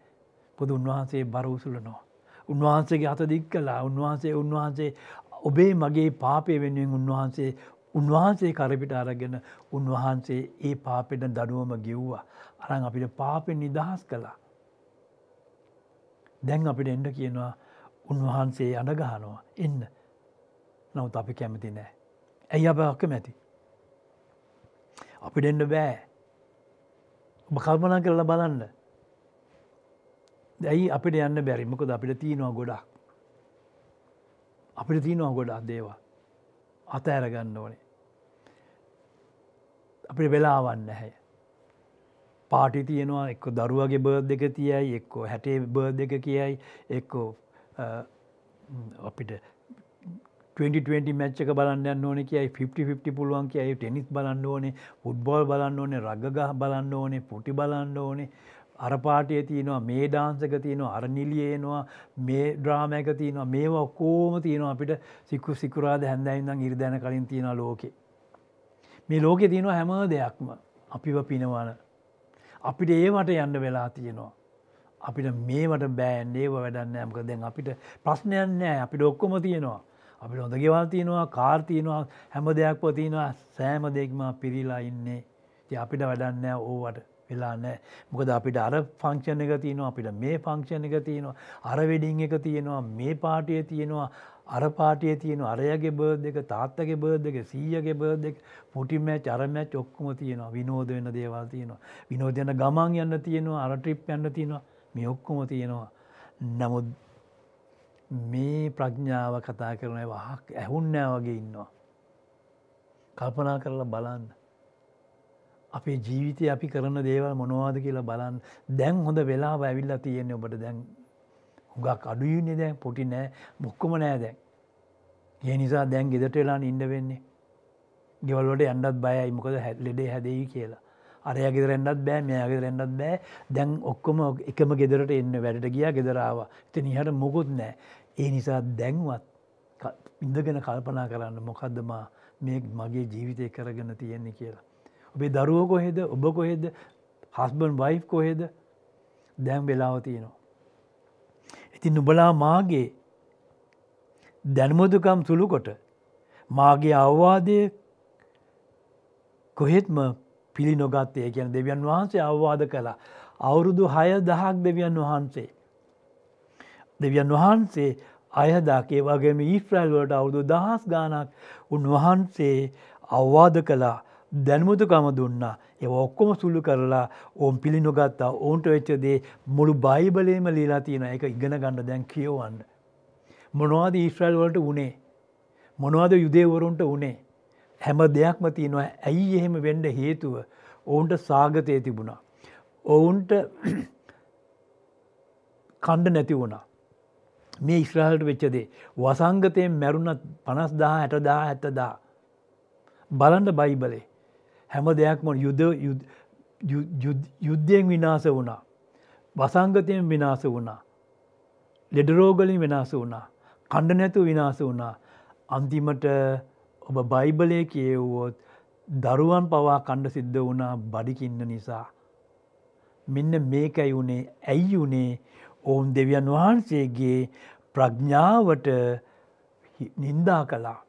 පොද උන්වහන්සේ බර උසුලනවා. උන්වහන්සේගේ අත දික් කලා උන්වහන්සේ උන්වහන්සේ ඔබේ මගේ පාපය වෙනුවෙන් උන්වහන්සේ උන්වහන්සේ කරපිට අරගෙන උන්වහන්සේ ඒ පාපෙට දඩුවම ගෙව්වා. අරන් අපිට පාපෙන් නිදහස් කළා. දැන් අපිට එන්ඩ කියනවා උන්වහන්සේ අඩගහනවා එන්න නවත් අපි කැමති නෑ. ඇයි අප අකමැති. අපිට එන්න බෑ ඔබ කල්පනා කරලා බලන්න. දැයි අපිට යන්න බැරිමකොද අපිට තියනවා ගොඩක්. අපිට තියනවා ගොඩක් දේවා අත ඇරගන්න ඕනේ. අපිට වෙලාවන්න හැ. පාටි තියෙනවා එක්ක දරුවගේ බර්ද් එක තියයි එක්කෝ හැටේ බර්ද් එක කියයි එක්කෝ අපිට 2020 මච්චක බලන්න ඕන කියයි 50 පුළුවන් කියයි ටෙනිස් බලන්න ඕනේ ෆුට්බෝල් බලන්න ඕනේ රගගහ බලන්න ඕනේ පුටි බලන්න ඕනේ අර පාටය තියෙනවා මේ ඩාන්සක තියෙනවා අර නිලියේනවා මේ ඩ්‍රාමයක තියෙනවා මේවා කෝම තියෙනවා අපිට සික්කු සිකුරාද හැන්දයින්දම් ඉරිදැන කලින් තියෙන ලෝකෙ. මේ ලෝකෙ තියෙනවා හැම දෙයක්ම අපිව පිනවන. අපිට ඒවට යන්න වෙලා තියෙනවා. අපිට මේවට බෑන් ඒව වැඩන්න ඇමක දැන් අපිට ප්‍රශ්නයන් නෑ. අපිට ඔක්කොම තියෙනවා. අපිට හොඳ ගෙවල් තියෙනවා කාර් තියෙනවා හැම දෙයක්ව තියෙනවා. සෑම දෙක්ම පිරිලා ඉන්නේ. ති අපිට වැඩන්නෑ ඕවට වෙලා නෑ. මොකද අපිට අර ෆංක්ෂණ එක තියෙනවා අපිට මේ ෆංක්ෂණ එක තියෙනවා. අර වෙඩිං එක තියෙනවා මේ පාටිය තියෙනවා. අර පාටිය තියෙන අරයගේ බර්ද් එක තාත්තගේ බර්ද් එක සීයගේ බර්ද් එක. පුටි මැච් අර මැච් ඔක්කොම තියෙනවා. විනෝද වෙන දේවල් තියෙනවා. විනෝද යන ගමන් යන්න තියෙනවා. අර ට්‍රිප් යන්න තියෙනවා. මේ ඔක්කොම තියෙනවා නමුත් මේ ප්‍රඥාව කතා කරන වහක් ඇහුන්නෑ වගේ ඉන්නවා. කල්පනා කරලා බලන්න. අපේ ජීවිතය අපි කරන දේවල් මොනවාද කියලා බලන්න දැන් හොඳ වෙලා ඇවිල්ලා තියෙන්නේ ඔබට දැන් හුගක් අඩුයන්නේ දැන් පොටි නෑ මොක්කොම නෑ දැන්. ඒ නිසා දැන් ගෙදට වෙලා ඉන්න වෙන්නේ. ගෙවල්ලට යන්නත් බයයි මොකද ලෙඩේ හැදෙයි කියලා. අරය ගෙදරෙන්න්නත් බෑ මෙයා ගෙදරෙන්න්නත් බෑ දැන් ඔක්කොම එකම ගෙදරට එන්න වැඩට ගියා ගෙදරාව. එත නිහට මොකුත් නෑ. ඒ නිසා දැන්වත් ඉඳගෙන කල්පනා කරන්න මොකක්දමා මේ මගේ ජීවිතය කරගෙන තියෙන්නේ කියලා. ඔබේ දරුව කොහෙද ඔබ කොහෙද හස්බන් වයි් කොහෙද දැම් වෙලාව තියෙනවා. ඉතින් නුබලා මාගේ දැනමුදුකම් සුළුකොට මාගේ අවවාදය කොහෙත්ම පිළි නොගත්තේ කියන දෙවියන් වහන්සේ අවවාද කළා. අවුරුදු හය දහක් දෙවියන් වහන්සේ. දෙවියන් වහන්සේ අයදාකේ වගේම ඊෆ්‍රයිල්වලට අවුදු දහස් ගානක් උන්වහන්සේ අවවාද කළා දැන්මුතුකම දුන්නා ඒ ඔක්කොම සුල්ලු කරලා ඕම් පිළි නොගත්තා ඕන්ට වෙච්චදේ මුළු බයිබලේම ලීලා තියෙන එක ඉගෙන ගන්න දැන් කියවන්න. මොනවාද ඊශ්‍රල් වලට උනේ මොනවද යුදේවරුන්ට උනේ හැම දෙයක්ම තියෙනවා ඇයි එහෙම වෙන්ඩ හේතුව ඔවුන්ට සාගතය තිබුණා. ඔවුන්ට *clears throat* කණ්ඩ නැති වුණා. මේ ඉස්්‍රහලට වෙච්චදේ. වසංගතයෙන් මැරුණත් පනස් දා හැටදා ඇත්තදා. බලන්ඩ බයිබලේ. හැම දෙයක්ම යුද යුද්ධයෙන් විනාස වුණා. වසංගතයෙන් විනාස වුණා. ලෙඩරෝගලින් වෙනස වුණා. කණ්ඩ නැතු විනාස වුණා. අන්තිමට ඔබ බයිබලය කියවුවොත් දරුවන් පවා කණ්ඩ සිද්ධ වුණා බඩිකින්න නිසා. මෙන්න මේකයි වුණේ ඇයි වුණේ ඔවුන් දෙවියන් වහන්සේගේ ප්‍රඥාවට නින්දා කළා.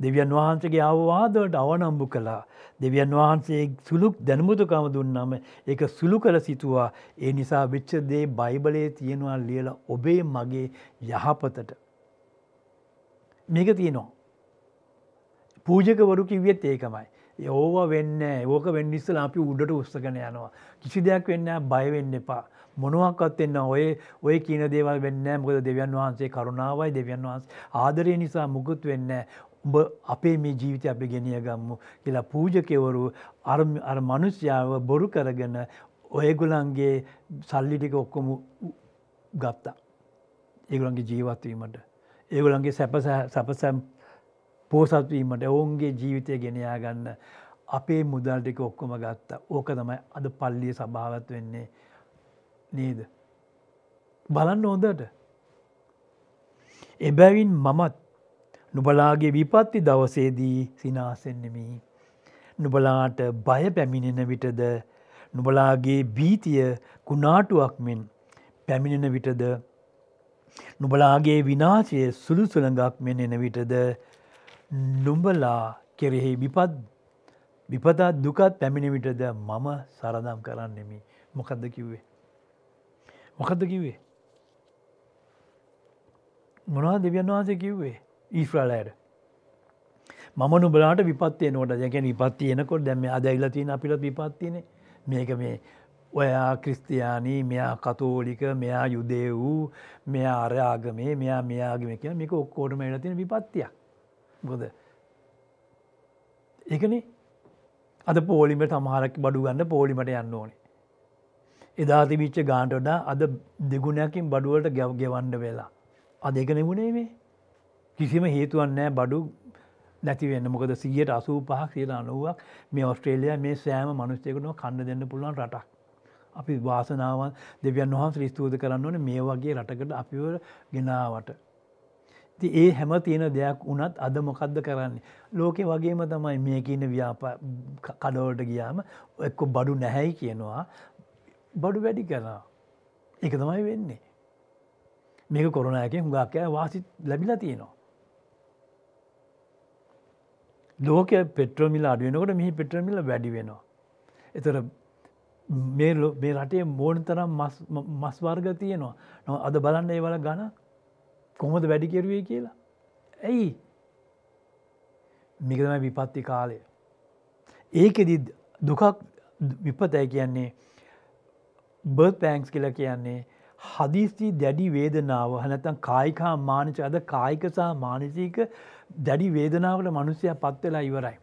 දෙවියන් වහන්සේගේ අවවාදවට අවනම්බු කළා. දෙවියන් වහන්සේ සුළුක් දැනමුතුකම දුන්නම ඒක සුළු කළ සිතුවා ඒ නිසා විච්චදේ බයිබලයේ තියෙනවා ලියලා ඔබේ මගේ යහපතට. මේක තියෙනවා. පූජකවරු කිව්වෙත් ඒකමයි. ඕව වෙන්න ඕක වෙන්නිස්සල අපි උඩට උත්සකන යනවා. කිසි දෙයක් වෙන්න බයවෙන්න එපා. මොනුවක්වත් එන්න ඔය ඔය කියන දේවල් වෙන්න මොකද දෙවියන් වහන්සේ කරුණාවයි දෙවියන් වහන්ස ආදරය නිසා මුකුත් වෙන්න උඹ අපේ මේ ජීවිතය අපි ගෙනිය ගම්මු කියලා පූජකෙවරු අර මනුස්්‍යාව බොරු කරගෙන ඔයගුලන්ගේ සල්ලි ටික ඔක්කොම ගත්තා. ඒගුලන්ගේ ජීවත්වීමට. ඒගුලන්ගේ සැප සැපසැම් පෝසත්වීමට ඔවුන්ගේ ජීවිතය ගෙනයා ගන්න අපේ මුදල් ටික ඔක්කොම ගත්තා ඕක තමයි අද පල්ලිය සභාවත් වෙන්නේ නේද. බලන්න හොඳට. එබැවින් මමත් නුබලාගේ විපත්ති දවසේදී සිනාසෙන්නෙමී. නුබලාට බය පැමිණෙන විටද නුබලාගේ බීතිය කුණාටුවක් මෙන් පැමිණෙන විටද නුබලාගේ විනාශය සුළු සුළඟක් මෙන් එන විටද නුඹලා කෙරෙහි විපත් විපතත් දුකත් පැමිණි විටද මම සරදම් කරන්නෙමි මොකක්ද කිව්වේ. මොකක්ද කිව්වේ. මොනවා දෙවියන් වහන්සේ කිව්වේ ඊෆ්‍රලයට. මම නුබලාට විපත්තිය නොට දැකැන විපත්තියනකොට දැම අදයිල්ල තියෙන අපිට විපත්තියන මේක මේ ඔයා ක්‍රිස්තියානී මෙයා කතෝලික මෙයා යුදේ වූ මෙයා අරයාගමේ මෙයා මෙයාගම කිය මේක ඔක්කෝටම එල තියෙන විපත්තියක්. ගොද ඒකනේ අද පෝලිමට සමහරක් බඩු ගන්න පෝලිමට යන්න ඕනේ එදා තිබිච්ච ගාන්ට වඩා අද දෙගුණයකින් බඩුවලට ගැව් ගෙවන්ඩ වෙලා. අද එක නෙමුණේ මේ කිසිම හේතුවන්නෑ බඩු නැතිවෙන්න මොකද සියට අසූ පහක් සියට අනුවක් මේ ඔස්ට්‍රේලිය මේ සෑම මනුස්්‍යයකුණ කණ්ඩ දෙන්න පුළුවන් රටක්. අපි වාසනාවන් දෙවියන් වහන්ස රිස්තුූද කරන්න ඕන මේ වගේ රටකට අපිව ගෙනාවට. ති ඒ හැම තියෙන දෙයක් වනත් අද මොකක්ද කරන්නේ. ලෝකෙ වගේම තමයි මේකන්න ව්‍යාප කඩවලට ගියාම එක්ක බඩු නැහැයි කියනවා බඩු වැඩි කරා. එක තමයි වෙන්නේ. මේක කොරුණයක හුඟක්කෑ වාසි ලැබිලා තියෙනවා. ලෝක පෙට්‍රමිල අඩුවෙනකොට මෙහි පෙට්‍රමිල වැඩි වෙනවා. එතර මේ රටේ මෝඩ තරම් මස් වර්ග තියෙනවා නො අද බලන්න ඒවල ගණ කොහොමද වැඩි කෙරුවේ කියලා. ඇයි මිකතම විපත්ති කාලය. ඒකෙදි දුකක් විපතයි කියන්නේ බර්ත් පෑන්ක්ස් කියල කියන්නේ හදිසි දැඩි වේදනාව හනතන් කායිකා මානච අද කායික සහ මානසික දැඩි වේදනාවට මනුස්සය පත්වෙලා ඉවරයි.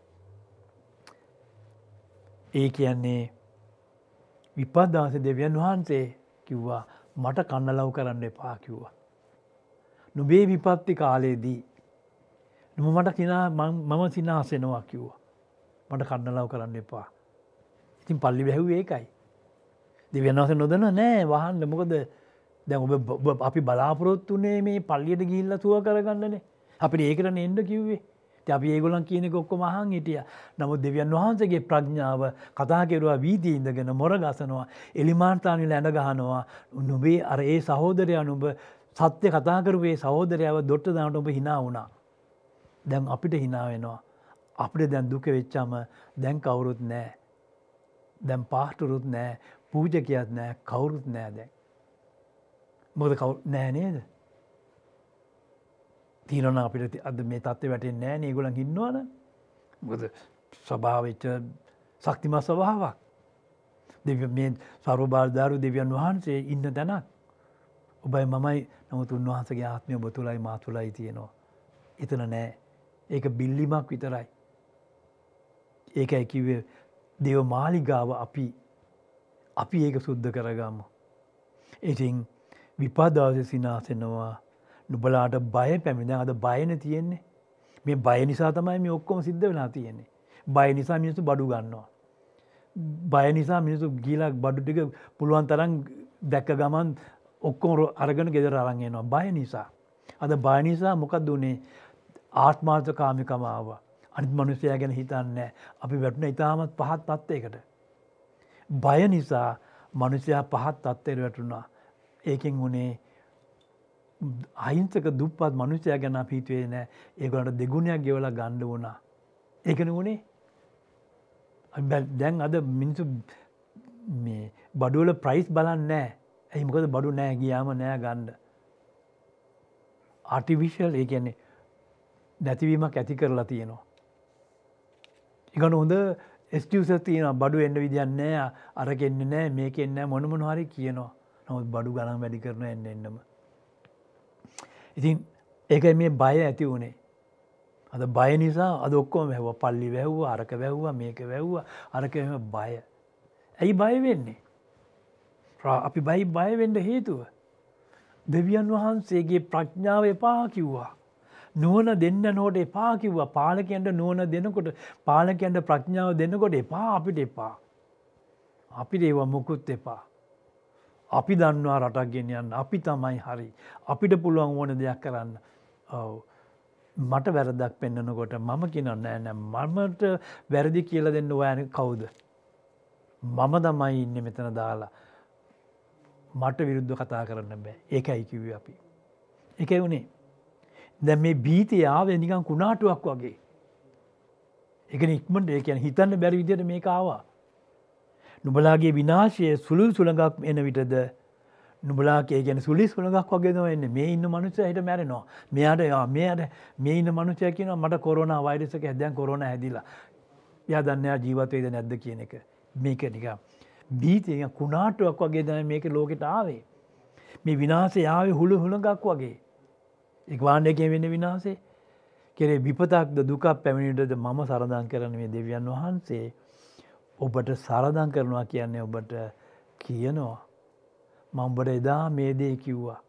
ඒ කියන්නේ විපදදාස දෙවියන් වහන්සේ කිව්වා මට කන්න ලව් කරන්න එපා කිව්වා. නොබේ විපත්ති කාලයේදී නොම මට සිනා මම සිනාසෙනවා කිව්වා. මට කන්න ලව් කරන්න එපා. ඉතින් පල්ලි බැහුව ඒකයි. දෙවියන් වහස නොදන නෑ වහන්ඩ මොකද දැන් ඔබ අපි බලාපොරොත්තුනේ මේ පල්ලියට ගිල්ල තුව කරගන්නනේ අපිට ඒකට එන්ඩ කිව්වේ අපි ඒගොලන් කියන කොක්කො මහන් හිටිය නමුත් දෙවියන් වහන්සගේ ප්‍රඥාව කතා කෙරවා වීදී ඉඳගෙන මොර ගසනවා එලිමාන්තානිල ඇඳ ගහනවා නුබේ අර ඒ සහෝදරය අනුබ සත්‍ය කතාකරුවේ සහෝදරයාව දොට්ට දානට ඔබ හිනා වුණා. දැන් අපිට හිනාවෙනවා. අපිට දැන් දුක වෙච්චාම දැන් කවුරුත් නෑ. දැන් පාටුරුත් නෑ පූජකයත් නෑ කවුරුත් නෑ දැන්. මොද කවු නෑ නේද. තිීරන අපිට අද මේ තත්ව වැටෙන් නෑ නේගුලන් හින්නවන මොද ස්වභාවච්ච ශක්තිම ස්වභාවක්. දෙ මේ සරුබාල්ධාරු දෙවියන් වහන්සේ ඉන්න තැනක්. ඔබයි මමයි නමුත් උන්වහන්සගේ ආත්මය බොතුලයි මාතුලයි තියෙනවා. එතන නෑ ඒක බිල්ලිමක් විතරයි. ඒක ඇකිවේ දෙව මාලිගාව අපි අපි ඒක සුද්ධ කරගම්ම. ඉතින් විපාදාස සිනාසෙනවා නුබලාට බය පැමිණ අද බයන තියෙන්නේ මේ බය නිසා තමයි මේ ඔක්කොම සිද්ධ වෙලා තියෙන්නේ. බය නිසා මිනිසු බඩු ගන්නවා. බය නිසා මිනිසු ගීලක් බඩු ටික පුළුවන් තරන් දැක්ක ගමන් ඔක්කොම අරගෙන ගෙදර අරන්ගෙනවා බය නිසා. අද බය නිසා මොකක් දුනේ ආත්මාර්ථ කාමිකමාව අනිත් මනුස්සය ගැන හිතන්න අපි වැටුන ඉතාමත් පහත් තත්වයකට. බය නිසා මනුෂයා පහත් තත්වයට වැටුණා. ඒකෙන් වනේ අහිංසක දුප්පත් මනුෂ්‍යය ගැන පිහිතුවේ නෑ ඒකට දෙගුණයක් ගෙවල ගණ්ඩ වුණා. ඒකන වුණේ දැන් අද මිනිසු බඩුවල ප්‍රයිස් බලන්න නෑ ඇයි මොකද බඩු නෑ ගියාම නෑ ගණ්ඩ. ආටිවිශල් ඒ කියන්නේ නැතිවීමක් ඇති කරලා තියෙනවා. ඉගන හොඳ ස්ටියස තියෙන බඩු එන්න විදින්නෑ අරගෙන්න්න නෑ මේක එන්න මොනමොන හරි කියනවා නොත් බඩු ගනම් වැඩි කරන එන්න එන්නම. ඉතින් ඒක මේ බය ඇති වුණේ. අද බය නිසා අද ඔක්කොම වැැව පල්ලි වැැව්ව අරක වැැව්ව මේක වැැව්ව අරකම බය. ඇයි බය වෙන්නේ. අපි බයි බයවෙඩ හේතුව. දෙවියන් වහන්සේගේ ප්‍රඥාව එපා කිව්වා. නුවන දෙන්න නෝට එපා කිව්වා පාලකයන්ට නුවන දෙනකොට පාලකයන්ට ප්‍රඥාව දෙන්නකොට එපා අපිට එපා. අපිට ඒවා මුකුත් එපා. අපි දන්නවා රටක් ගෙනයන්න අපි තමයි හරි. අපිට පුළුවන් ඕන දෙයක් කරන්න. ඔව. මට වැරදක් පෙන්න්නනකොට මම කියනන්න ෑනෑ මමට වැරදි කියල දෙන්න ඔයන කවුද. මම තමයි ඉන්න මෙතන දාලා මට විරුද්ධ කතා කරන්න බෑ ඒක අයිකිව අපි. එක වුණේ දැ මේ බීතය ආවේ නිකන් කුණාටුවක් වගේ. එක ඉක්මට ඒ කියන හිතන්න බැරි විදියට මේ ආවා. නුබලාගේ විනාශය සුළු සුළඟක් එන විටද නුබලාගේ ගැන සුලි සුළඟක් වගේ එන්න මේ ඉන්න මනුසය හිට මැරෙනවා මෙයාට මේයට මේ ඉන්න මනුසය කියන මට කොරන වෛරසක හැදැන් කොරන හැදිලා ය දන්නයා ජීවතයද නැද්ද කියන එක මේක නික බීතිය කුණාටුවක් වගේ දන මේක ලෝකෙට ආවේ මේ විනාසේ යාවේ හුළු හුළඟක් වගේ එක්වාණ්ඩයකය වෙන විනාසේ කෙරේ විපතක්ද දුකක් පැමිණිටද මම සරදන් කරන මේ දෙවියන් වහන්සේ ඔබට සරදන් කරනවා කියන්නේ ඔබට කියනවා මම්බට එදා මේ දේ කිව්වා.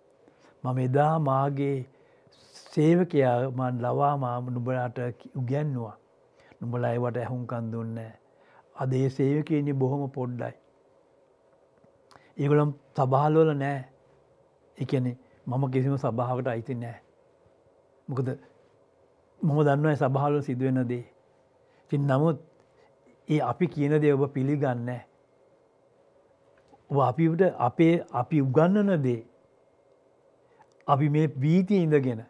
මම එදා මාගේ සේවකයා මන් ලවා මාම නුබලාට උගැන්නවා. නුඹල අයිවට ඇහුන්කන් දුන්න. අද ඒ සේවකයන්නේ බොහොම පොඩ්ඩයි. ඒගොලම් සභාලවල නෑ එකනෙ මම කිසිම සභාවට අයිති නෑ. මොකද මොම දන්නව සභාල සිදුවෙන දේ. තින් නමුත් ඒ අපි කියන දේ ඔබ පිළිගන්න. ඔබ අපිට අපේ අපි උගන්නන දේ අපි මේ වීතිය ඉඳගෙන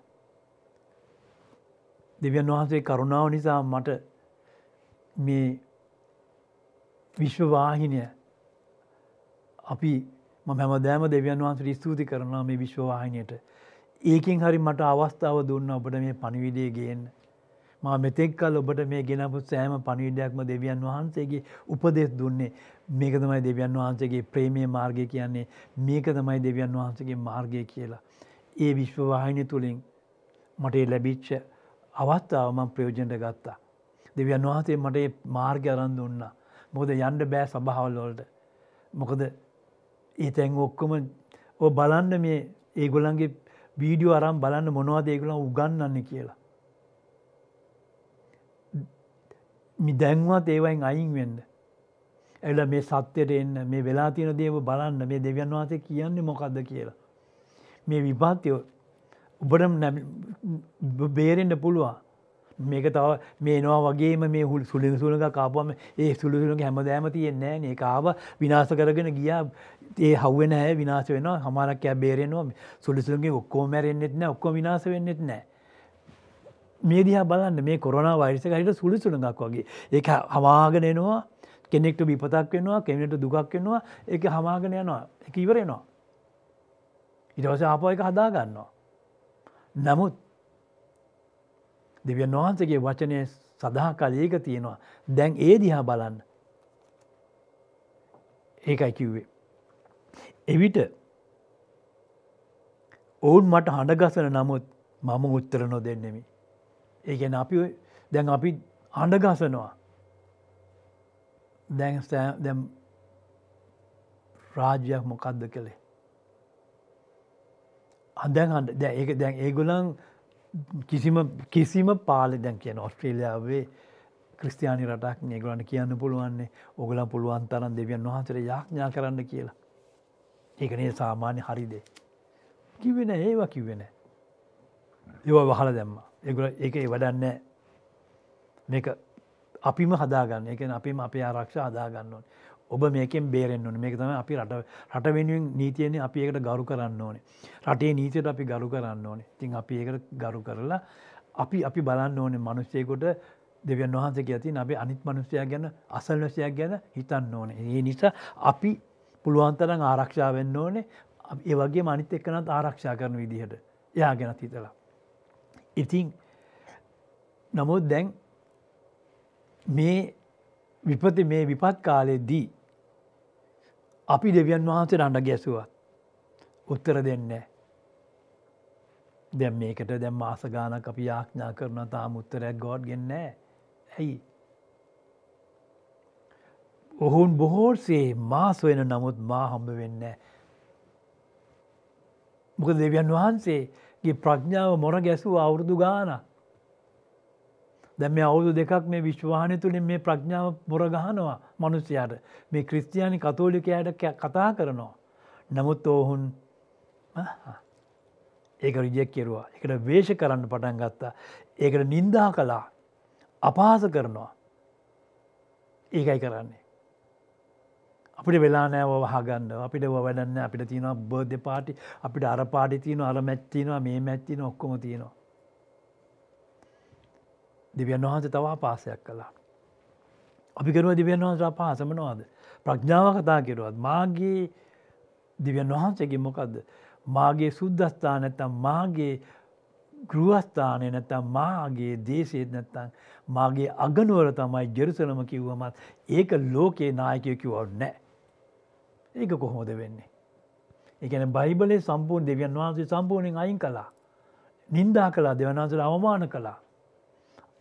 දෙවියන් වහන්සේ කරුණාව නිසා මට මේ විශ්වවාහිනය අපි හැමදෑම දෙවියන් වහන්සට ස්තුති කරනවා මේ විශ්වවාහිනයට. ඒකින් හරි මට අවස්ථාව දුන්න ඔබට මේ පනිවිඩේ ගේන්න. මා මෙතෙක්කල් ඔබට මේ ගෙනපු සෑම පනිවිඩයක්ම දෙවියන් වහන්සේගේ උපදෙස් දුන්නේ මේක තමයි දෙවියන් වහන්සේගේ ප්‍රේමය මාර්ගය කියන්නේ මේක තමයි දෙවියන් වහන්සේගේ මාර්ගය කියලා. ඒ විශ්වවාහිනය තුළින් මට ලැබිච්ච අවස්ථාව මං ප්‍රයෝජනට ගත්තා. දෙවියන් වහන්සේ මට මාර්ග අරන් දුන්න. මොකද යන්ඩ බෑ සභාවල්ලොල්ට. මොකද ඒ තැන් ඔක්කොම ඕ බලන්න මේ ඒගොලන්ගේ වීඩියෝ අරම් බලන්න මොනවද ඒගොලන් උගන්නන්න කියලා. මි දැන්වත් ඒවයින් අයින් වෙන්න. එල මේ සත්‍යයට එන්න මේ වෙලා තියෙන දේව බලන්න මේ දෙවියන් වහන්සේ කියන්නේ මොකක්ද කියලා. මේ විපාත්යෝ ඔබට බේරෙන්ට පුළුවන්. මේක තව මේනවා වගේම මේ හුල් සුළි සුළඟ කාපම ඒ සුළුසුළඟ හැමදෑම තියෙන්නේ ඒ කාව විනාස කරගෙන ගියා. ඒ හවෙන හැ විනාස වෙන හමරක්කෑ බේරෙනවා. සුලිසුළගේ ඔක්කෝ මැරෙන්න්නෙත් නෑ ඔක්කො විනාස වෙන්නෙත් නෑ. මේ දිහා බලන්න මේ කොරන වයිස හට සුලිසුළඟක් වගේ. ඒ හවාගෙන එනවා. කෙනෙක්ට විපතක් වෙනවා කෙනෙට දුකක් වෙනවා. එක හමාගෙන යනවා. එක ඉවරෙනවා. ඉටවස ආපෝ එක හදාගන්නවා. නමුත් දෙවියන් වහන්සගේ වචනය සඳහා කලයක තියෙනවා දැන් ඒ දිහා බලන්න ඒකයි කිව්වේ. එවිට ඔවුන් මට හඬගසන නමුත් මම උත්තර නො දෙන්නෙමි. ඒගැන අපි දැන් අපි හඬගසනවා දැන් දැම් රාජ්‍යයක් මොකක්ද කළේ. අදැන් හඬ දැ ඒ දැන් ඒගොලන් කිසිම කිසිම පාලි දැන් කියන ඔස්ට්‍රේලියාවේ ක්‍රස්තියානි රටක් ඒගලන්ට කියන්න පුළුවන්නේ ඔගලන් පුළුවන් තරන් දෙවියන් වහන්සට යාඥා කරන්න කියලා. ඒකනේ සාමාන්‍ය හරිදේ. කිවෙන ඒවා කිවෙන. ඒව වහල දැම්ම ඒගල ඒක වඩන්න මේක අපිම හදාගන්න එක අපිම අපේ ආරක්ෂ හදාගන්න ඕන ඔබ මේකෙන් බේරෙන් ඕන. මේක තම අපි රට රට වෙනුවෙන් නීතියන අපි ඒකට ගරු කරන්න ඕනේ. රටේ නීතියට අපි ගරු කරන්න ඕනේ. තින් අපි ඒකට ගරු කරලා අපි අපි බලන්න ඕනේ මනුස්සයකොට දෙවියන් වහන්සේ ඇති අපේ අනිත් මනුස්සයක් ගැන අසල්වසයක් ගැන හිතන්න ඕනේ. ඒ නිසා අපි පුළුවන්තරන් ආරක්ෂා වෙන්න ඕනේ. ඒ වගේ මනිත් එක්කනත් ආරක්ෂා කරන විදිහට එයා ගැනත් හිතලා. ඉතින් නමුත් දැන් මේ විපති මේ විපත් කාලෙදී අපි දෙවියන් වහන්සේ රණ්ඩ ගැසුවත් උත්තර දෙන්නේ. දැම් මේකට දැම් මාස ගානක් අපි යාඥා කරන තාම උත්තරයක් ගෝඩ් ගෙන්නෑ ඇයි ඔහුන් බොහෝසේ මාස් වෙන නමුත් මා හම්බ වෙන්න. මොක දෙවියන් වහන්සේගේ ප්‍රඥාව මොර ගැසූ අවුරුදු ගාන. දැම අවුදු දෙකක් මේ විශ්වානය තුළින් මේ ප්‍රඥාව මොර ගහනවා මනුස්්‍යයාට මේ ක්‍රස්තියානි කතෝලිකයට කතා කරනවා. නමුත් ඔහුන් ඒක රිජෙක් කෙරවා. එකට වේශ කරන්න පටන් ගත්තා. ඒකට නින්දා කලා අපාස කරනවා. ඒකයි කරන්නේ. අපිට වෙලා නෑව වහගන්න අපිට වැඩන්න අපිට තියෙනවා බර්ධ පාටි අපිට අර පාටි තියන අර මැත්තිනවා මේ මැත්තින ඔක්කොම තියෙනවා. දිවියන් වහන්ස තවා පාසයක් කලා. අපි කරුව දිවියන් වහන්ස පාසමනවාද. ප්‍රඥාව කතා කෙරුවත් මාගේ දිවියන් වහන්සේගේ මොකක්ද. මාගේ සුද්දස්ථාන ඇතම් මාගේ ගෘහස්ථානය නැතම් මාගේ දේශයත් නැත්තං මාගේ අගනුවර තමයි ජෙරුසලම කිව්වමත් ඒක ලෝකයේ නායකය කිවව නෑ. ඒක කොහොමද වෙන්නේ. එකන බයිබලේ සම්පූර්ණ දෙවියන් වහන්සේ සම්පූර්ණයෙන් අයින් කලා. නින්දා කලා දෙවන්වහන්සට අවමාන කලා.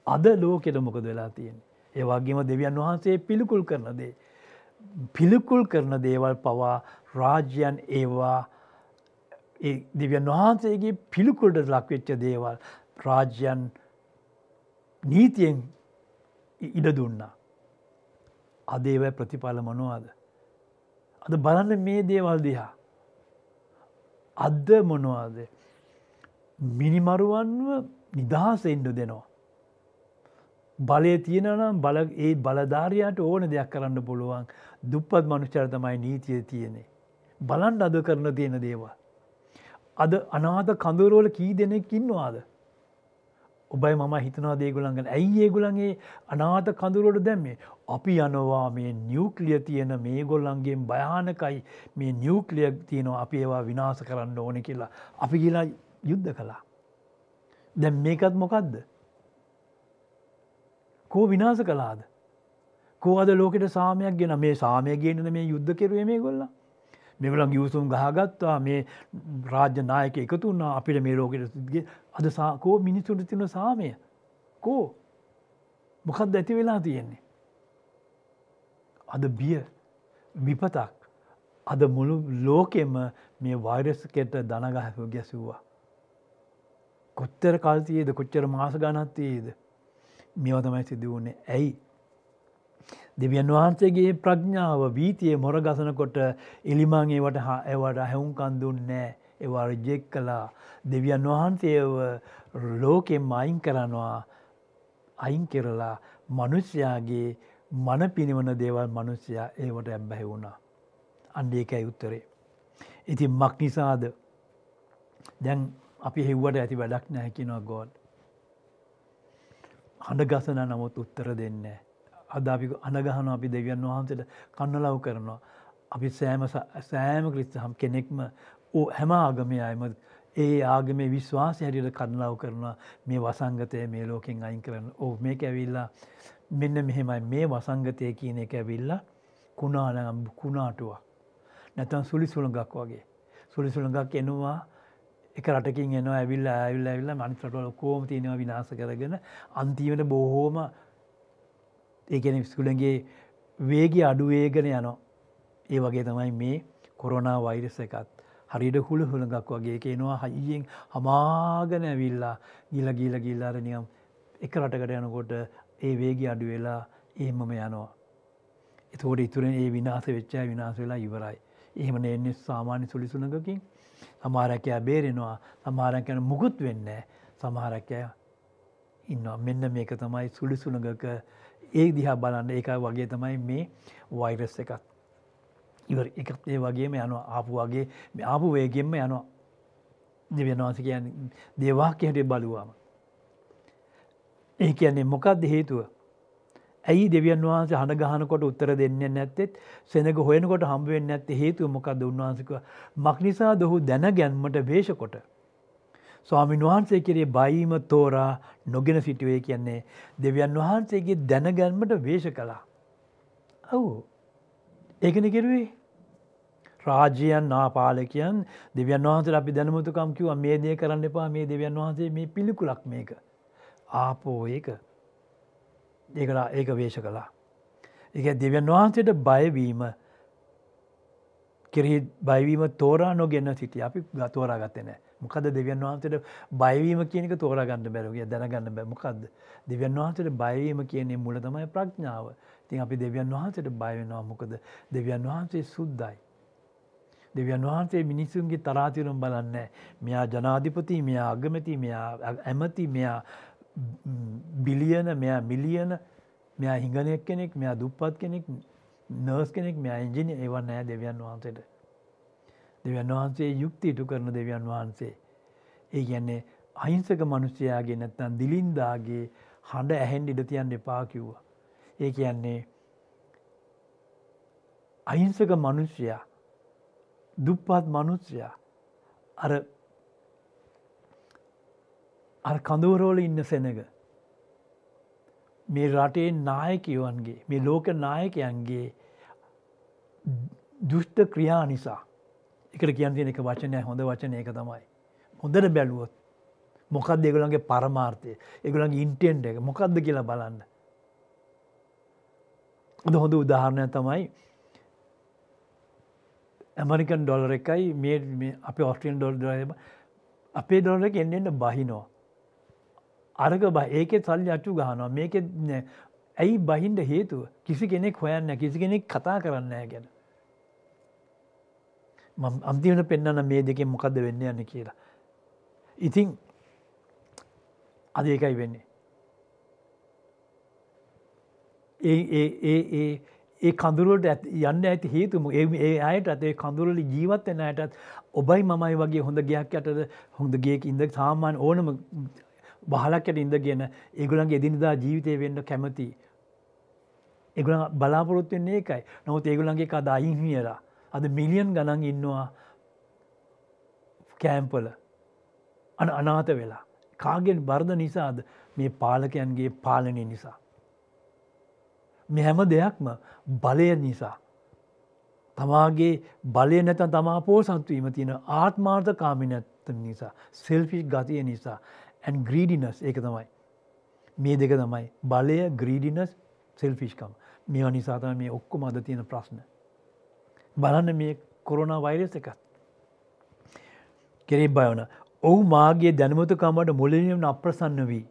අද ලෝකෙට මොකද වෙලා තියෙන්. ඒ වගේම දෙවියන් වහන්සේ පිළිකුල් කරන දේ. පිළිකුල් කරන දේවල් පවා රාජ්‍යයන් ඒවා දෙවියන් වහන්සේගේ පිළිකුල්ට ලක්වෙච්ච දේවල් රාජ්‍යයන් නීතියෙන් ඉඩ දුන්නා. අදේව ප්‍රතිඵල මනුවාද. අද බලන්න මේ දේවල් දිහා. අද්ද මොනවාද. මිනිමරුවන්ව නිදහස ඉන්ඩ දෙනවා. බලය තියෙනනම් බල ඒ බලධාරයට ඕන දෙයක් කරන්න පුළුවන් දුප්පත් මනුෂ්චර තමයි නීතිය තියෙනෙ. බලන්ඩ අද කරන තියෙන දේවල්. අද අනාත කඳුරෝල කී දෙනෙක් ඉන්නවාද. ඔබයි මම හිතනවා දේගුලන්ගන ඇයි ඒගුලන්ගේ අනාත කඳුරට දැම්මේ. අපි යනවා මේ නිියවක්ලිය තියෙන මේ ගොල්ලන්ගේ භයානකයි මේ නිියවක්ලිය තියෙනවා අපි ඒවා විනාස කරන්න ඕන කියලා. අපි කියලා යුද්ධ කළා. දැම් මේකත් මොකක්ද. කෝ විනාස කලාද. කෝ අද ලෝකට සාමයක් ගෙන මේ සාමය ගෙනන මේ යුද්ධ කෙරුවේ මේ ගොල්ලා. මෙවලන් ගියවසුම් ගහගත්තා මේ රාජ්‍ය නායක එකතු වන්නා අපිට මේ ලෝකට සිදගේ අද සාකෝ මිනිස්සුට තින සාමය කෝ මොකක්ද ඇති වෙලා තියෙන්නේ. අද බිය විපතක් අද මුළු ලෝකෙම මේ වෛරස්කෙට දනගහක ගැසුවා. කොච්චර කල්තියේද කොච්චර මාස ගනත්තයේද මේව තමයි සිදු වුණේ ඇයි දෙවියන් වහන්සේගේ ප්‍රඥාව වීතිය මොර ගසනකොට එලිමං ඒවට ඒවට හැවුන්කන් දුන්නෑ ඒවා රජෙක් කලා දෙවියන් වහන්සේව ලෝකෙම් අයින් කරනවා අයින් කෙරලා මනුෂ්‍යයාගේ මන පිනිවන දේවල් මනුෂ්‍යයා ඒවට ඇබ්බැහි වුණා. අන්ඩේකැයි උත්තරේ. ඉතින් මක් නිසාද දැන් අපි හෙව්වට ඇති වැඩක් නැහැකිනවා ගෝඩ්. හඬ ගසන නමුත් උත්තර දෙන්නේ. අද අපි අනගහන අපි දෙවියන් වහන්සට කන්නලව් කරනවා. අපි සෑම සෑම ක්‍රිස්තහම් කෙනෙක්ම ඕ හැම ආගමය අයම ඒ ආගමේ විශ්වාසය හැටියට කන්නලාව කරනවා මේ වසංගතය මේ ලෝකෙන් අයින් කරන්න ඕ මේක ඇවිල්ලා මෙන්න මෙහෙමයි මේ වසංගතය කියන එක ඇවිල්ලා කුණානගම් කුණාටුවක්. නැතන් සුලි සුළඟක් වගේ. සුලි සුළඟක් එනවා එක රටකින් එනවා ඇවිල්ල ඇවිල්ල ඇවිල්ල මනිතරටවල කෝම තියෙනවා විනාස කරගෙන අන්තිීමට බොහෝම ඒගැන ස්කුලගේ වේග අඩුවේගෙන යනවා. ඒ වගේ තමයි මේ කොරෝනා වෛරස එකත්. හරිට හුළ හුළඟක් වගේ කියනවා හයියෙන් හමාගන ඇවිල්ලා ගිල ගීල ගිල්ලාර නියම් එක රටකට යනකොට ඒ වේග අඩු වෙලා ඒමම යනවා. එතකොට ඉතුරෙන් ඒ විනාස වෙච්චා විනාස වෙලා ඉවරයි. එහෙමන එන්නේ සාමාන්‍ය සුලිසුනකකින් සමාරකයා බේරෙනවා සමාරන් කැන මුකුත් වෙන්න සමහරක්කය ඉන්නවා මෙන්න මේක තමයි සුලිසුනගක ඒ දිහා බලන්න ඒක වගේ තමයි මේ වෛරස් එකත්. ඉවර එකත් ඒ වගේම යනවා ආපු වගේ ආපු වේගෙන්ම යනවා දෙවියනවාස කියන්න දේවාක්‍ය හැට බලුවම. ඒ කියන්නේ මොකක්ද හේතුව. ඇයි දෙවියන් වහන්සේ හඬ ගහනකොට උත්තර දෙන්න නැත්තෙත් සෙනක හොයනකොට හම්බුවෙන් නැත්ත හේතුව මොකක්ද උන්වහන්සක මක්නිසා දොහු දැන ගැන්මට වේශකොට. ස්වාමීන් වහන්සේ කෙරේ බයිම තෝරා නොගෙන සිටුවේ කියන්නේ දෙවියන් වහන්සේගේ දැනගැන්මට වේශ කළා. ඔවු ඒකන කෙරුවේ රාජ්‍යයන් නාපාලකයන් දෙවියන් වහන්සේ අපි දැනමුතුකම් කිව මේ දේ කරන්න එපා මේ දෙවියන් වහන්සේ මේ පිළිකුලක් මේක. ආපෝ ඒක ඒකලා ඒක වේශ කළා. එක දෙවියන් වහන්සේට බයවීම කෙරෙහි බයිවීම තෝරා නොගෙන්න්න සිටිය. අපි ගතෝරා ගත්තනෑ මොකද දෙවියන් වහන්සට බයවීම කියනක තෝරගන්න බැරුගේ දැනගන්න බෑ මොකක්ද දෙවියන් වහන්සට බයවීම කියන්නේ මුල තමයි ප්‍රඥාව. තින් අපි දෙවියන් වහන්සට බයවෙනවා මොකද? දෙවියන් වහන්සේ සුද්දයි. දෙවියන් වහන්සේ මිනිස්සුන්ගේ තරාතිරුම් බලන්න මෙයා ජනාධිපති මෙයා අගමති මෙයා ඇමති මෙයා බිලියන මෙයා මිලියන මෙයා හිඟනයක් කෙනෙක් මෙයා දුප්පත් කෙනෙක් නර්ස් කෙනෙක් මෙයා එංජිනි ඒවන්න නෑ දෙවියන් වහන්සේට දෙවියන් වහන්සේ යුක්තිටු කරන දෙවියන් වහන්සේ. ඒ ගැන්නේ අහිංසක මනුෂ්‍යයාගේ නැත්තන් දිලින්දාගේ හඬ ඇහෙන් ඉඩතියන් එපා කිව්වා. ඒ කියන්නේ අහිංසක මනුෂ්‍යයා දුප්පත් මනුෂ්‍යයා අර අර කඳුවරෝල ඉන්න සෙනග මේ රටේ නායකයවන්ගේ මේ ලෝක නායකයන්ගේ දුෂ්ට ක්‍රියා නිසා එකට කියන් තියෙන එක වචනය හොඳ වචන ඒක තමයි. හොඳට බැලුවොත් මොකක්ද ඒගොලන්ගේ පරමාර්ථය ඒගොලන්ගේ ඉන්ටෙන්ඩ එක මොකක්ද කියලා බලන්න. ද හොඳ උදාහරණය තමයි ඇමරිකන් ඩොලර එකයි මේ අප ඔස්ට්‍රියන් ඩොල් ද අපේ ඩොලර එක එන්න එන්න බහිනවා. අරග බ ඒකෙත් සල්ලි අච්චු ගහනවා මේක ඇයි බහින්ට හේතුව කිසි කෙනෙක් හොයන්න කිසි කෙනෙක් කතා කරන්න ගැන. අම්තිවන පෙන්න්න මේ දෙකෙන් මොකක්ද වෙන්න යන්න කියලා. ඉතින් අද ඒකයි වෙන්නේ. ඒ කඳුරුවට යන්න ඇති හේතුම ඒ අයට ඇතේ කඳුරලි ජීවත්වෙන අයටත් ඔබයි මමයි වගේ හොඳ ගයක් යටද හොඳ ගේක ඉඳ සාමාන් ඕනම බහලක්කට ඉඳගෙන ඒගුලන්ගේ එදිනිදා ජීවිතය වෙන්න කැමති. එගුල බලාපොරොත් වෙන්නේ ඒකයි නොත් ඒගුලන්ගේ කද අයිහියලා අද මිලියන් ගණන් ඉන්නවා කෑම්පල අන අනාත වෙලා. කාගෙන් බර්ධ නිසාද මේ පාලකයන්ගේ පාලනය නිසා. මෙ හැම දෙයක්ම බලය නිසා. තමාගේ බලය නැත තමා පෝසත්වීම තියෙන ආත්මාර්ථ කාමිනැත්ත නිසා සෙල්ෆිෂ් ගතිය නිසා ඇන් ග්‍රීඩිනස් ඒක තමයි. මේ දෙක තමයි බලය ග්‍රීඩිනස් සෙල්ෆිෂ්කම් මේවා නිසාතම මේ ඔක්කොම අද තියෙන ප්‍රශ්න. බලන්න මේ කොරුණා වෛරස එකත්. කෙරෙක් බයවන ඔහු මාගේ දැනමතුකමට මුලින්ම අප්‍රසන්න වී.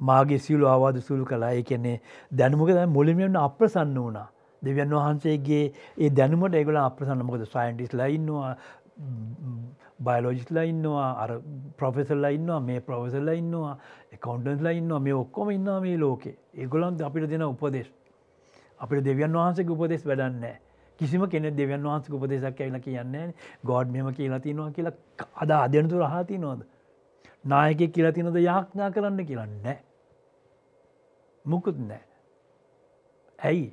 මාගේ සියලු ආවාද සුළු කලා එකන්නේ දැනුමක මුලින්ම අප්‍රසන්න වුණා. දෙවියන් වහන්සේගේ ඒ දැනුමට ඒගොල අප්‍රසන්න මොකද සයින්ටිස්ලා ඉන්නවා බයලෝජිස්ලා ඉන්නවා අර ප්‍රොෆෙසල්ලා ඉන්නවා මේ ප්‍රොෆෙසල්ලා ඉන්නවා එකකවන්ටන්ස්ලා ඉන්නවා මේ ඔක්කොම ඉන්නවා මේ ලෝකේ ඒගොලන් අපිට දෙන උපදෙස් අපිට දෙවියන් වහන්සේක උපදෙස් වැඩන්නෑ කිසිම කෙනෙ දෙවන් වහන්සක උපදේශක් ඇවිල කියන්නේ ගෝඩ් මෙම කියලා තිනවා කියලා අද අධ්‍යනතුර හාති නොද. නායක කියලා තිනොද යාඥා කරන්න කියලන්න. මුකුත් නෑ. ඇයි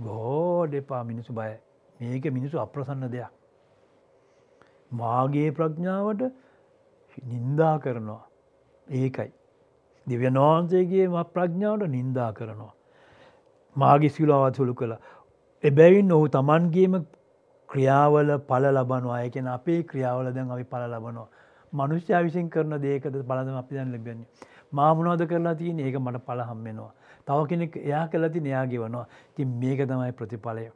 ගෝඩ එපා මිනිසු බය මේක මිනිසු අප්‍රසන්න දෙයක්. මාගේ ප්‍රඥාවට නින්දා කරනවා ඒකයි. දෙවියන් වහන්සේගේ ම ප්‍රඥාවට නින්දා කරනවා. මාගේ සිලාවත් සුළු කළ එබැවින් ඔහු තමන්ගේම ක්‍රියාවල පල ලබනවා එකන අපේ ක්‍රියාවල දැන් අපි පල ලබනවා. මනුෂ්‍ය විසින් කරන දේකද බලදම අපි දැන් ලැබෙන්නේ. මාමුණවද කරලා තියන ඒක මට පල හම්වෙනවා. තව කෙනෙක් එයා කලති නයාගේ වනවා තින් මේක තමයි ප්‍රතිඵලය.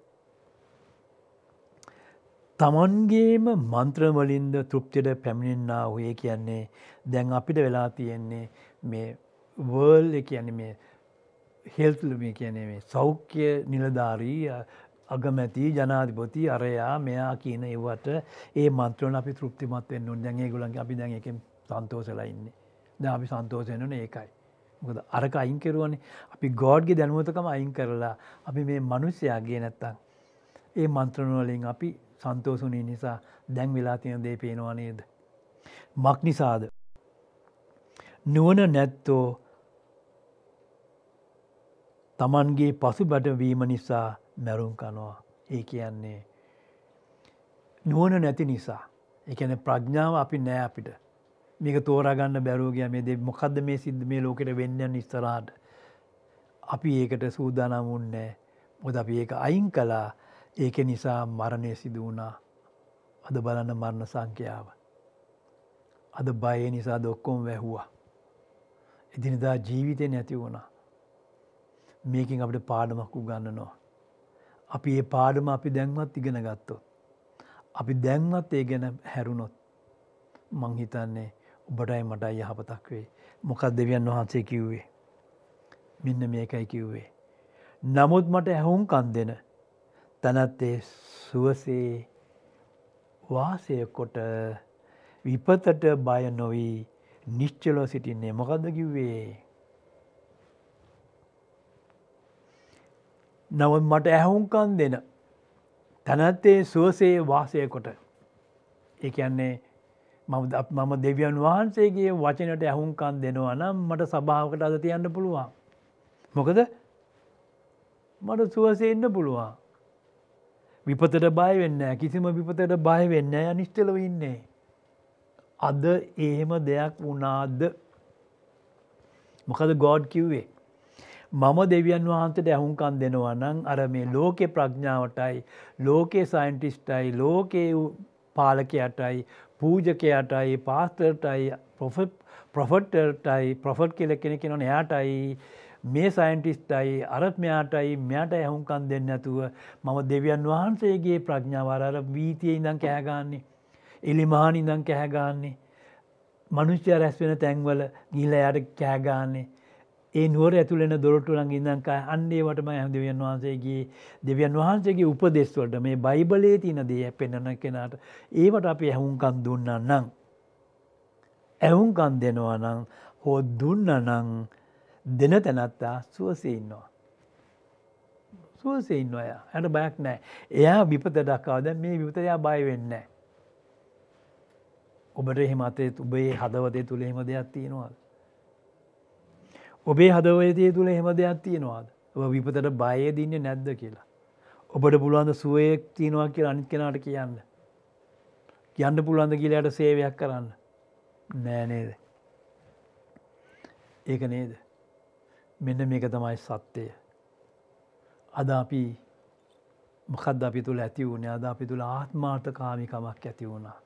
තමන්ගේම මන්ත්‍රවලින්ද තෘප්තියට පැමිණෙන්න්නා ඔය කියන්නේ දැන් අපිට වෙලා තියෙන්නේ මේ වර්ල් කියන්නේ මේ හෙල්තුලම කියන්නේ මේ සෞඛ්‍ය නිලධාරී අගමැති ජනාධිපති අරයා මෙයා කියන ඒවට ඒ මන්ත්‍රවන අපි තෘප්තිමත් වෙන්න උන් දැන් ඒගොල්ලන්ගේ අපි දැන් එකෙන් සන්තෝෂලා ඉන්නේ. දැන් අපි සන්තෝෂ වෙනවනේ ඒකයි. මොකද අරක අයින් කරුවනේ අපි ගෝඩ්ගේ දැනුවතකම අයින් කරලා අපි මේ මිනිස්යාගේ නැත්තම් ඒ මන්ත්‍රණ වලින් අපි සන්තෝෂුනේ නිසා දැන් වෙලා තියෙන දේ පේනවා නේද? මක් නිසාද? නුවණ නැත්තෝ තමන්ගේ පසු බඩවීම නිසා මැරුම් කනවා. ඒ කියන්නේ නුවන නැති නිසා. එකන ප්‍රඥාව අපි නෑ අපිට මේක තෝරගන්න බැරෝගය මේ දෙ මොකක්ද මේ සිද්ධ මේ ලෝකට වෙන්න නිස්තරාට. අපි ඒකට සූදානමුන්නෑ මොද අපි ඒක අයින් කලා ඒක නිසා මරණය සිදු වුණා අද බලන්න මරණ සංඛ්‍යාව. අද බය නිසා දොක්කොම් වැැහුවා. එදිනිදා ජීවිතය නැති වුණා. මේකින් අපට පාඩමක් උගන්නනවා. අපි ඒ පාඩම අපි දැන්වත් ඉගෙන ගත්තොත්. අපි දැන්වත් ඒ ගැන හැරුණොත් මංහිතන්නේ ඔබටයි මටයි යහපතක් වේ මොකක් දෙවියන් වහන්සේ කිව්වේ. මෙන්න මේකයි කිව්වේ. නමුත් මට ඇහුම් කන් දෙන තැනත්තේ සුවසේ වාසය කොට විපතට බය නොවී නිශ්චලෝ සිටින්නේ මොකක්ද කිව්වේ. නව මට ඇහුන්කන් දෙන තැනැත්තේ සුවසේ වාසය කොට ඒන්නේ මම දෙවියන් වහන්සේගේ වචනට ඇහුන්කන් දෙනවා නම් මට සභාවකට අද තියන්න පුළුවන්. මොකද මට සුවසේ ඉන්න පුළුවන්. විපතට බය වෙන්න කිසිම විපතට බය වෙන්න අනිශ්ටලව ඉන්නේ. අද එහෙම දෙයක් වුණාද? මොකද ගෝඩ් කිව්වේ? මම දෙවියන් වහන්සට ඇහුන්කන් දෙනවා නං අර මේ ලෝකෙ ප්‍රඥාවටයි ලෝකේ සයින්ටිස්ටයි ලෝකේ පාලකයටයි පූජකයටයි පාස්ටර්ටයි ප්‍රොෆට්ටර්ටයි ප්‍රොෆට් කෙල කෙනෙ කෙන එයාටයි. මේ සයින්ටිස්ටයි අරත් මෙයාටයි මෙයට ඇහුන්කන් දෙන්න ඇතුව මම දෙවියන් වහන්සේගේ ප්‍රඥාවරර වීතිය ඉඳං කෑගන්නේ. එලිමාන ඉඳං කෑගන්නේ. මනුෂ්‍ය රැස් වෙන තැන්වල ගිල යට කෑගාන්නේ. ඒ නුවර ඇතුළෙන දොරටුලන් ඉඳංකා අන්නේ වටම ඇ දෙවියන් වහන්සේගේ දෙවියන් වහන්සේගේ උපදෙස්වලට මේ බයිබලේ තින දේ පෙන්න්නන කෙනාට ඒවට අපි ඇහුන්කන් දුන්න නම්. ඇහුන්කන් දෙනවා නම් හෝ දුන්න නං දෙන තැනත්තා සුවසේ ඉන්නවා. සුවසේ ඉන්න අය හැට බයක් නෑ එයා විපත දක්කාවද මේ විපතයා බය වෙන්න. ඔබට එහෙමතේ උබේ හදවතේ තුළ එහෙම දෙයක් තියෙනවාද. ඔබේ හදවතය තුළ එහෙම දෙයක් තියෙනවාද ඔබ විපතට බය දින්න නැද්ද කියලා. ඔබට පුළුවන්ද සුවයෙක් තියෙනවා කියලා අනිත් කෙනාට කියන්න. කියන්න පුළුවන්ද කියලයට සේවයක් කරන්න. නෑනේද. ඒක නේද. මෙන්න මේක තමයි සත්‍යය. අද අපි මොකද අපි තුළ ඇති වුණ අද අපි තුළ ආත්මාර්ථ කාමිකමක් ඇති වුණා.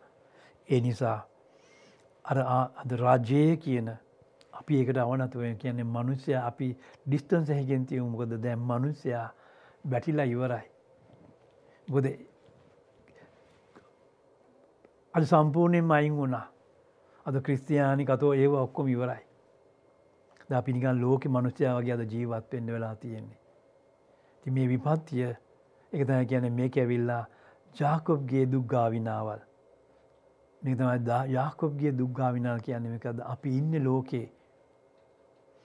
ඒ නිසා අර අද රාජ්‍යය කියන අපි ඒකට අවනතුව කියන්නේ මනුස්්‍යය අපි ඩිස්ටන්ස හැගෙන්තිය මොකද දැම් මනුස්්‍යයා බැටිලා ඉවරයි. ගොද අද සම්පූර්ණයෙන් අයින් වුණා අද ක්‍රිස්තියානි කතෝ ඒව ඔක්කොම ඉවරයි. ද අපි නිකන් ලෝක මනුෂ්‍යයා වගේ අද ජීවත් වෙන්න වෙලා තියෙන්නේ. ති මේ විපත්තිය එක තැන කියන මේක ඇවිල්ලා ජාකොබ්ගේ දුක්ගාවිනාවල්. මේ තමයි යාකොබ්ගේ දුක්ගාවිනාල් කියන්නේ එකද අපි ඉන්න ලෝකේ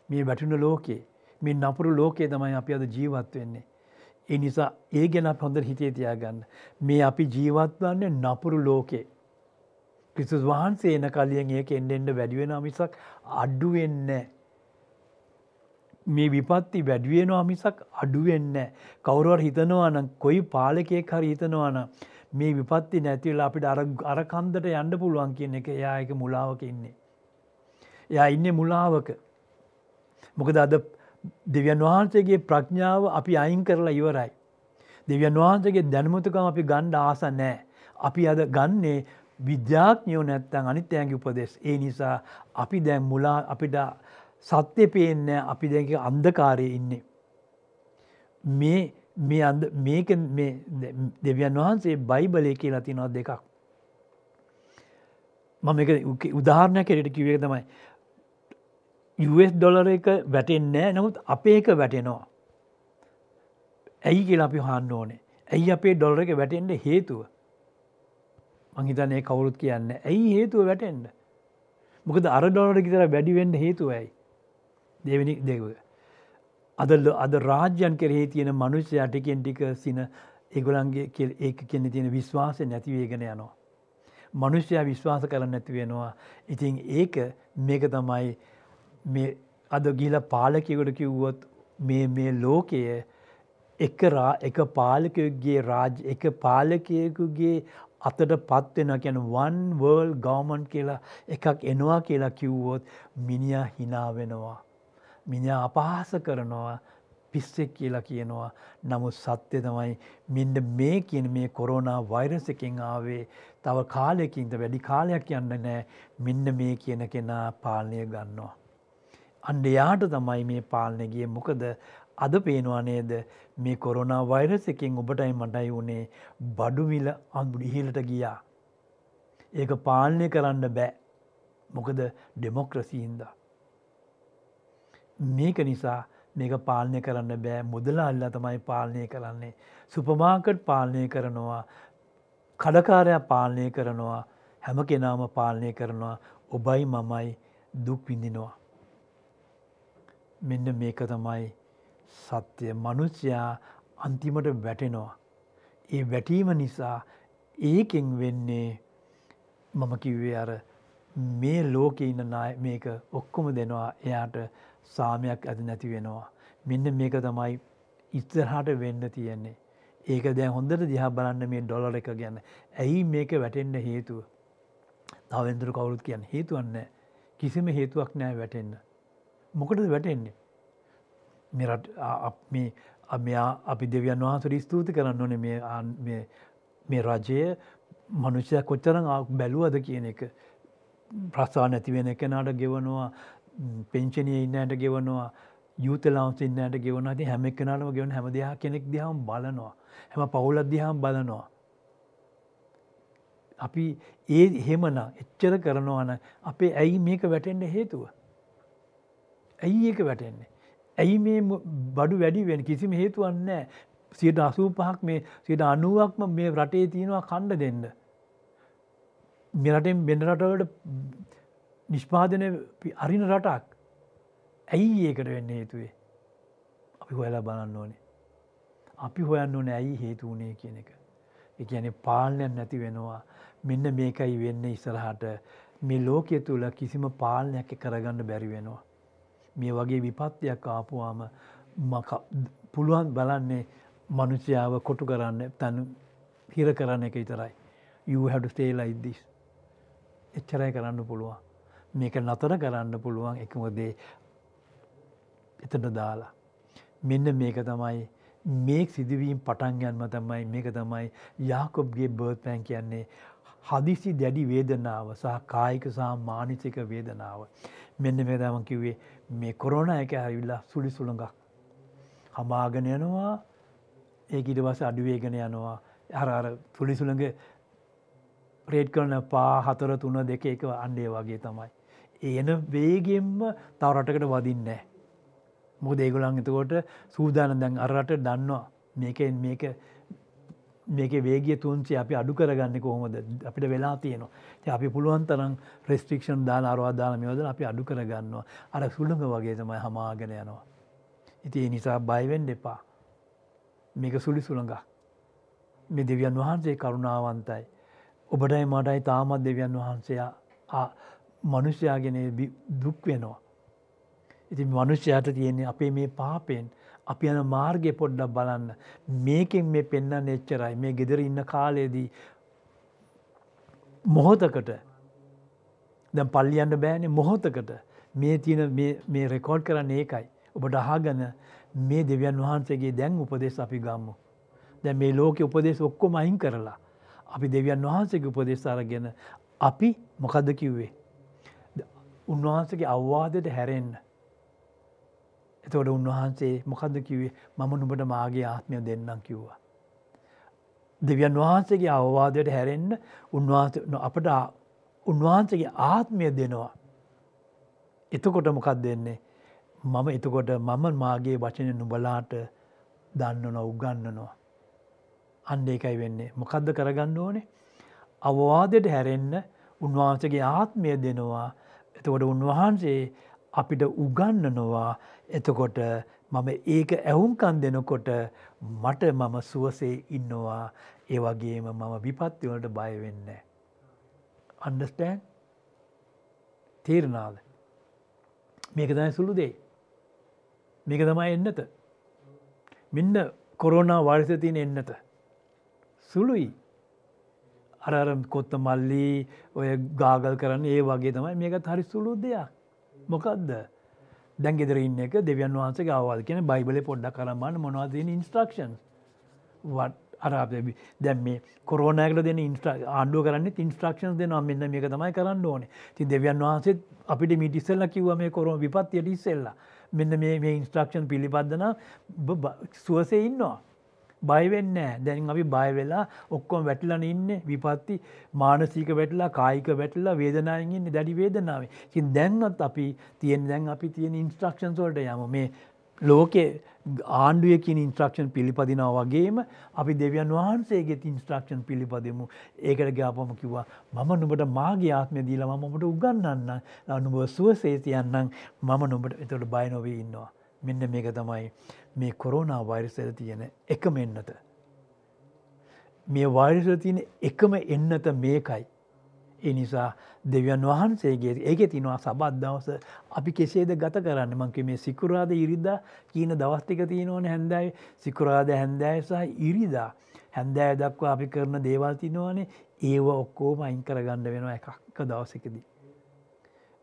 මේ වැටුණ ලෝකේ මේ නපුරු ලෝකයේ තමයි අපි අද ජීවත් වෙන්නේ. ඒ නිසා ඒ ගැන හොඳ හිතේ තියාගන්න. මේ අපි ජීවත් වන්නේ නපුරු ලෝකේ. ක්‍රිස්තුස් වහන්සේ එන කලියෙන් ඒක එන්නෙන්ට වැඩිවෙන මිසක් අඩුවෙන්නේ. මේ විපත්ති වැඩුවෙනවා මිසක් අඩුවෙන්න කවරුවට හිතනවාන කොයි පාලකයෙක් හරි හිතනවාන මේ විපත්ති නැතිවලා අපිට අර කන්දට යන්න පුළුවන් කියන එක එයා එක මුලාවක ඉන්නේ. එයා ඉන්න මුලාවක. මොකද අද දෙවියන් වහන්සේගේ ප්‍රඥාව අපි අයින් කරලා ඉවරයි. දෙවියන් වහන්සේගේ දැනමුතුකම් අපි ගණ්ඩ ආස නෑ. අපි අද ගන්නේ විද්‍යාඥයෝ නැත්තන් අනිත්‍යයන්ගේ උපදෙස්. ඒ නිසා අපි දැන් මුලා අපිට සත්‍යය පේන්න අපි දැක අන්දකාරය ඉන්නේ. මේ මේක දෙවියන් වහන්සේ බයිබලය කියලා තිනො දෙකක්. මම එක උදාහරණය කෙරට කිවේ තමයි. US ඩොලර එක වැටෙන්නෑ නමුත් අපේ එක වැටෙනවා. ඇයි කියලා අපි හන්න ඕනේ ඇයි අපේ ඩොලර එක වැටෙන්ට හේතුව. මහිතනය කවුරුත් කියන්න ඇයි හේතුව වැටෙන්ට. මොකද අර ඩොලර කිතර වැඩිවෙන්ඩ හේතුවයි. දෙවනි දෙව. අද අද රාජ්‍යන් කෙරෙහි තියෙන මනුෂ්‍ය අටිකෙන් ටික සින එගොලන්ගේ ඒක කෙන තියෙන විශ්වාසය නැතිවේගෙන යනවා. මනුෂ්‍යයා විශ්වාස කරන්න නැති වෙනවා. ඉතින් ඒක මේක තමයි අද ගිල පාලකයකොට කිව්වොත් මේ මේ ලෝකය එක එක පාලකයගේ රාජ් එක පාලකයකුගේ අතට පත්වෙන කියන වන් වර්ල් ගවමන්් කියලා එකක් එනවා කියලා කිව්වොත් මිනිිය හිනාවෙනවා. මිනිා අපහාස කරනවා පිස්සෙක් කියලා කියනවා. නමුත් සත්‍ය තමයි මෙන්න මේ කියන මේ කොරෝනා වෛරස එකින් ආවේ. තව කාලයකින්ද වැඩි කාලයක් යන්න නෑ මෙන්න මේ කියන කෙනා පාලනය ගන්නවා. අන්ඩ යාට තමයි මේ පාලනය ගිය. මොකද අද පේනවා නේද? මේ කොරෝනා වෛරස එකින් ඔබටයි මටයි වුණේ බඩුමිල අන්බුඩ ඉහිලට ගියා. ඒක පාලනය කරන්න බෑ. මොකද ඩෙමොක්‍රසිහින්දා. මේක නිසා මේක පාලනය කරන්න බෑ මුදලාල්ල තමයි පාලනය කරන්නේ. සුපමාකට් පාලනය කරනවා කඩකාරයක් පාලනය කරනවා හැම කෙනාම පාලනය කරනවා ඔබයි මමයි දුක් විඳිනවා. මෙන්න මේක තමයි සත්‍යය මනුෂ්‍යයා අන්තිමට වැටෙනවා. ඒ වැටීම නිසා ඒකෙන් වෙන්නේ මම කිව්වේ අර මේ ලෝක ඉන්න මේක ඔක්කොම දෙනවා එයාට සාමයක් ඇද නැති වෙනවා. මෙන්න මේක තමයි ඉස්සරහට වෙන්න තියෙන්නේ. ඒක දැන් හොඳට දිහා බලන්න මේ ඩොලර එක ගැන. ඇයි මේක වැටෙන්න හේතුව. තවෙන්දුරු කවුරුත් කියන්න හේතුවන්න කිසිම හේතුවක් නෑ වැටෙන්න. මොකටද වැටෙන්නේ. මෙයා අපි දෙවියන් වහන්සට ස්තුති කරන්න ඕන මේ රජය මනුෂ්‍යය කොච්චරං බැලුවද කියන එක ප්‍රස්සා නැතිවෙන කෙනාට ගෙවනවා පෙංචනය ඉන්නට ගෙවනවා යුතලාවසින්නට ගෙවන ඇති හැම එක්කනටම ගෙවන හැම දෙයා කෙනෙක් දිහම් බලනවා. හැම පවුලත් දිහම් බලනවා. අපි ඒ හෙමන එච්චර කරනවාන අපේ ඇයි මේක වැටෙන්ට හේතුව. ඇයි ඒක වැටෙන්නේ. ඇයි මේ බඩු වැඩි වෙන කිසිම හේතුවන්නෑ සියට අසූ පහක් මේ සියට අනුවක්ම මේ රටේ තියෙනවා කණ්ඩ දෙන්න. මෙරටෙන් බෙන්ඩ රටවලට නිෂ්පාදනය අරින රටක් ඇයි ඒකට වෙන්න හේතුවේ අපි හොයලා බලන්න ඕනේ. අපි හොයන්න ඕන ඇයි හේතුවනේ කියන එක. එකන පාලනයක් නැති වෙනවා මෙන්න මේකයි වෙන්න ඉස්සරහට මේ ලෝකය තුළ කිසිම පාලනයක් කරගන්න බැරි වෙනවා. මේ වගේ විපත්තියක් ආපුවාම පුළුවන් බලන්නේ මනුෂ්‍යාව කොටු කරන්න තැන හිර කරන්න එක විතරයි. you have to stay like this. එච්චරයි කරන්න පුළුවන්. මේක නතර කරන්න පුළුවන් එකමදේ එතට දාලා. මෙන්න මේක තමයි මේ සිදුවීම් පටන්ගයන්ම තමයි මේක තමයි යාකොබ්ගේ බර්ත් පැන් කියන්නේ හදිසි දැඩි වේදනාව සහ කායික සහ මානිසික වේදනාව. මෙන්න මේ දම කිව්වේ මේ කොරෝණ එක ඇවිල්ලා සුළි සුළඟක්. හමාගෙන යනවා ඒ ඉට පස අඩුවේගෙන යනවා හර අර තුළිසුළඟ ප්‍රේට් කරන පා හතර තුන දෙක එක අන්ඩේ වගේ තමයි. ඒන වේගෙන්ම තව රටකට වදින්නෑ. මොක දේගුලන් එතකොට සූදාන දැන් අරට දන්නවා මේකෙන් මේක මේක වේගිය තුන්සේ අපි අඩු කරගන්න කොහොමද අපිට වෙලා තියෙනවා අපි පුළුවන් තරම් ප්‍රස්ටික්ෂන් දාන අරවාදාන මෙවද අපි අඩු කරගන්නවා අර සුළඟ වගේ තමයි හමාගෙන යනවා. ඉති නිසා බයිවෙන් දෙපා මේක සුළි සුළඟක්. මේ දෙවියන් වහන්සේ කරුණාවන්තයි. ඔබටයි මටයි තාමත් දෙවියන් වහන්සේ මනුෂ්‍යයාගෙන දුක් වෙනවා. ඉති මනුෂ්‍යයට තියෙන්නේ අපේ මේ පාපෙන් අපි යන මාර්ගය පොඩ්ඩක් බලන්න. මේකෙන් මේ පෙන්න්න එච්චරයි මේ ගෙදර ඉන්න කාලයේදී මොහොතකට දැ පල්ලියන්න බෑනේ මොහොතකට මේ තියන මේ රෙකෝඩ් කරන්න ඒකයි. ඔබට අහගන මේ දෙවියන් වහන්සේගේ දැන් උපදෙස් අපි ගම්මු. දැ මේ ලෝක උපදෙස් ඔක්කොම අයින් කරලා. අපි දෙවියන් වහන්සේගේ උපදෙස් අරගෙන අපි මොකද කිව්වේ. උන්වහන්සගේ අවවාදයට හැරෙන්න්න. එතවට උන්වහන්සේ මොකද කිවේ මම නුබට මාගේ ආත්මය දෙන්නම් කිව්වා. දෙවියන් වහන්සේගේ අවවාදයට හැරෙන්න්න උන්වහන්ස අපට උන්වහන්සගේ ආත්මය දෙනවා. එතකොට මොකක් දෙන්නේ මම එතකොට මම මාගේ වචනය නුබලාට දන්නන උගන්නනවා. අන්න ඒකයි වෙන්නේ මොකක්ද කරගන්න ඕනේ. අවවාදයට හැරෙන්න උන්වහන්සගේ ආත්මය දෙනවා එතකොට උන්වහන්සේ අපිට උගන්නනවා එතකොට මම ඒක ඇහුම්කන් දෙනකොට මට මම සුවසේ ඉන්නවා ඒ වගේම මම විපත්තිවලට බයවෙන්න. අන්ඩස්ටෑන් තීරනාද මේක දැයි සුළු දෙයි. මේක තමයි එන්නත. මෙන්න කොරෝනා වර්ස තියන එන්නත. සුළුයි. අරර කොත්ත මල්ලි ඔය ගාගල් කරන්න ඒ වගේ තමයි මේක හරි සුළු දෙයක්. මොකක්ද. දැන්ගෙදර ඉන්න එක දෙවියන් වහන්සේ ගවල් කියෙන බයිබල පොඩ්ඩ කරමන්න මොනවාදන ඉන්ස්ට්‍රක්ෂන් වට අරාපබි දැම් මේ කොරෝනෑකට දෙන ඉන්ස්ට ආණ්ඩුව කරන්න ඉන්ස්ට්‍රක්ෂන් දෙන මෙන්න මේක තමයි කරන්න ඕනේ ති දෙවියන් වහන්සේ අපිට මිටිස්සල්ල කිව්ව මේ කොරම විපත්යට ඉස්සෙල්ලා මෙන්න මේ ඉන්ස්ට්‍රක්ෂන් පිළිපදන සුවසේ ඉන්නවා. බයවෙන්න දැන් අපි බයවෙලා ඔක්කොම වැටලන ඉන්න විපත්ති මානසික වැටලා කායික වැටලා වේදනායගන්න දැඩි වේදනාව සින් දැන්වත් අපි තියෙන් දැන් අපි තියෙන ඉන්ස්ට්‍රක්ෂන් සොල්ට යම. මේ ලෝකෙ ආණ්ඩුවකින් ඉන්ස්ට්‍රක්ෂන් පිළිපදිනාව වගේම අපි දෙවියන් වහන්සේගේ ඉන්ස්ට්‍රක්ෂන් පිළිපදමු. ඒකට ගාපම කිව්වා මම නුබට මාගේ ආත්මය දීල මමට උගන්නන්න අනුබ සුවසේතියන්නම් මම නොබට එතට බයනොවී ඉන්නවා. මෙන්න මේක තමයි මේ කොරෝනා වෛරසල තියෙන එකම එන්නත. මේ වෛරසල තියෙන එකම එන්නත මේකයි. ඒ නිසා දෙවියන් වහන්සේගේ ඒක තිනවා සබත් දවස අපි කෙසේද ගත කරන්න මංක මේ සිකුරාද ඉරිදා කියන දවස්තික තියෙනවන හැන්දයි සිකුරාද හැන්දෑය සහ ඉරිදා හැන්දෑ දක්වා අපි කරන දේවල් තිනවනේ ඒව ඔක්කෝම අයින් කරගන්න වෙනවා එකක්ක දවසකදී.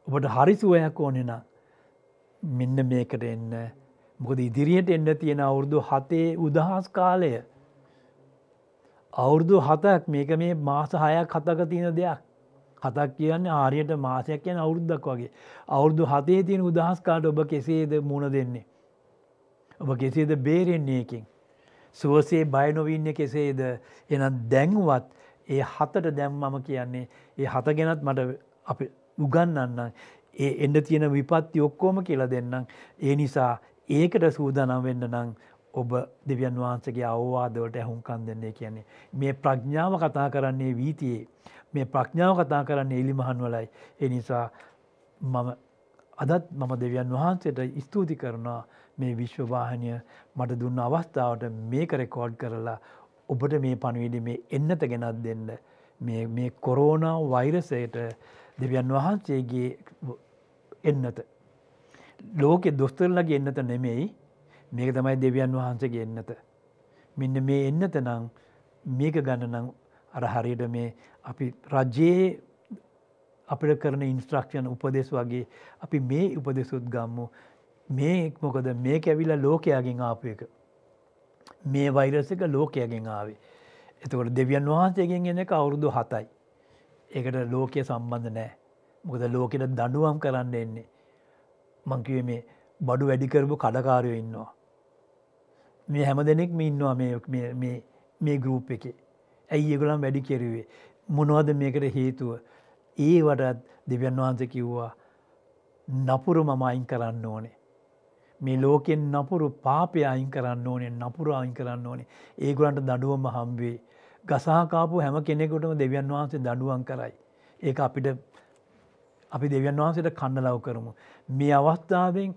ඔබට හරිසුවයක් ඕනෙන මෙන්න මේකට එන්න මොකද ඉදිරියට එන්න තියෙන අවුරුදු හතේ උදහස් කාලය. අවුරුදු හතක් මේක මේ මාස හයක් හතක තියෙන දෙයක්. හතක් කියන්නේ ආරයට මාසයක් කියන අවුරුද්දක් වගේ. අවුරුදු හතේ තියෙන උදහස් කාට ඔබ කෙසේද මුණ දෙන්නේ. ඔබ කෙසේද බේරෙන්නේ එකින්. සුවසේ බයනොවන්න කෙසේද එනම් දැන්වත් ඒ හතට දැම් මම කියන්නේ ඒ හත ගැනත් මට අප උගන්නන්න ඒ එඩ තියෙන විපත්ති ඔක්කෝම කියලා දෙන්නම් ඒ නිසා ඒකට සූදානම් වෙන්න නම් ඔබ දෙවියන් වහන්සගේ අවවාදවලට ඇහුම්කන් දෙන්නේ කියන්නේ. මේ ප්‍රඥාව කතා කරන්නේ වීතියේ මේ ප්‍රඥාව කතා කරන්නේ එලිමහන් වලයි. ඒ නිසා මම අදත් මම දෙවියන් වහන්සේට ස්තුති කරනවා මේ විශ්වවාහනය මට දුන්න අවස්ථාවට මේක රෙකෝඩ් කරලා ඔබට මේ පණවිඩි මේ එන්නත ගෙනත් දෙන්න මේ කොරෝනා වෛරසයට දෙවියන් වහන්සේගේ එන්නත. ලෝකෙ දොස්තරලගේ එන්නත නෙමෙයි මේක තමයි දෙවියන් වහන්සේගේ එන්නත. මෙන්න මේ එන්නත නම් මේක ගන්න නම් අර හරියට මේ අපි රජයේ අපිට කරන ඉන්ස්ට්‍රක්ෂන් උපදෙස් වගේ අපි මේ උපදෙසුත් ගම්මු මේ මොකද මේ ඇවිලා ලෝකයාගෙන් ආපු එක. මේ වෛරසක ලෝකයගෙන් ආවේ. එතකොට දෙවියන් වහන්සේගෙන් එන එක අවුරුදු හතයි. ඒකට ලෝකය සම්බන්ධ නෑ. මොකද ලෝකෙට දඩුවම් කරන්න එන්නේ. මංකිවේ මේ බඩු වැඩිකරපු කඩකාරයෝ ඉන්නවා. මේ හැම දෙනෙක්ම ඉන්නවා මේ ගරුප් එක. ඇයි ඒගොලම් වැඩි කෙරුවේ. මොනවද මේකට හේතුව. ඒ වටත් දෙවියන් වහන්ස කිව්වා නපුරු මම අයින් කරන්න ඕනේ. මේ ලෝකෙන් නපුරු පාපය අයින් කරන්න ඕනේ නපුර අයින් කරන්න ඕනේ ඒගුලන්ට දඩුවම හම්බේ. ගසාකාපු හැම කෙනෙකුටම දෙවියන් වහන්සේ දඩුවන් කරයි. ඒක අපිට අපි දෙවියන් වහන්සේට කන්න ලව කරමු. මේ අවස්ථාවෙන්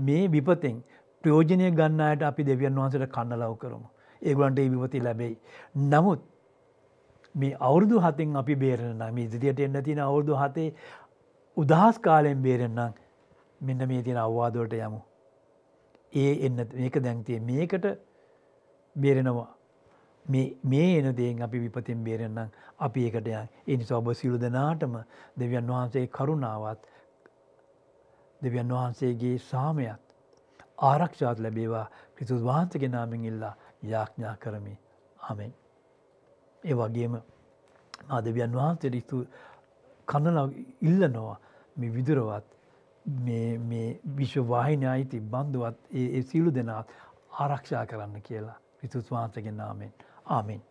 මේ විපතෙන් ප්‍රයෝජනය ගන්නයට අපි දෙවියන් වහන්සට කන්න ලව කරමු. ඒගුලන්ට ඒ විපති ලැබෙයි. නමුත් මේ අවුරුදු හතින් අපි බේරෙන මේ ඉදිරියට එන්න තියෙන අවුරුදු හතේ උදහස් කාලයෙන් බේරෙන්නම් මෙන්න මේ තියෙන අවවාදවලට යමු. ඒ එන්න මේක දැන්තිය මේකට බේරෙනවා. මේ එන දේෙන් අපි විපතින් බේරෙන්නම් අපි ඒකට යන්. එනිසා ඔබ සිලු දෙනාටම දෙවියන් වහන්සේ කරුණාවත් දෙවියන් වහන්සේගේ සාමයත් ආරක්ෂාත් ලැබේවා. ක්‍රිතුස් වහන්සගේ නාමෙන් ඉල්ලා යාඥා කරමි. අමෙන්. ඒ වගේම ආදවියන් වහන්සේට ස්තු කන්නල ඉල්ලනවා මේ විදුරවත් විශ්වවාහිනය අයිති බන්ධුවත් ඒ සියලු දෙනාත් ආරක්ෂා කරන්න කියලා. විතුස් වහන්සගේ නාමෙන්. Amin.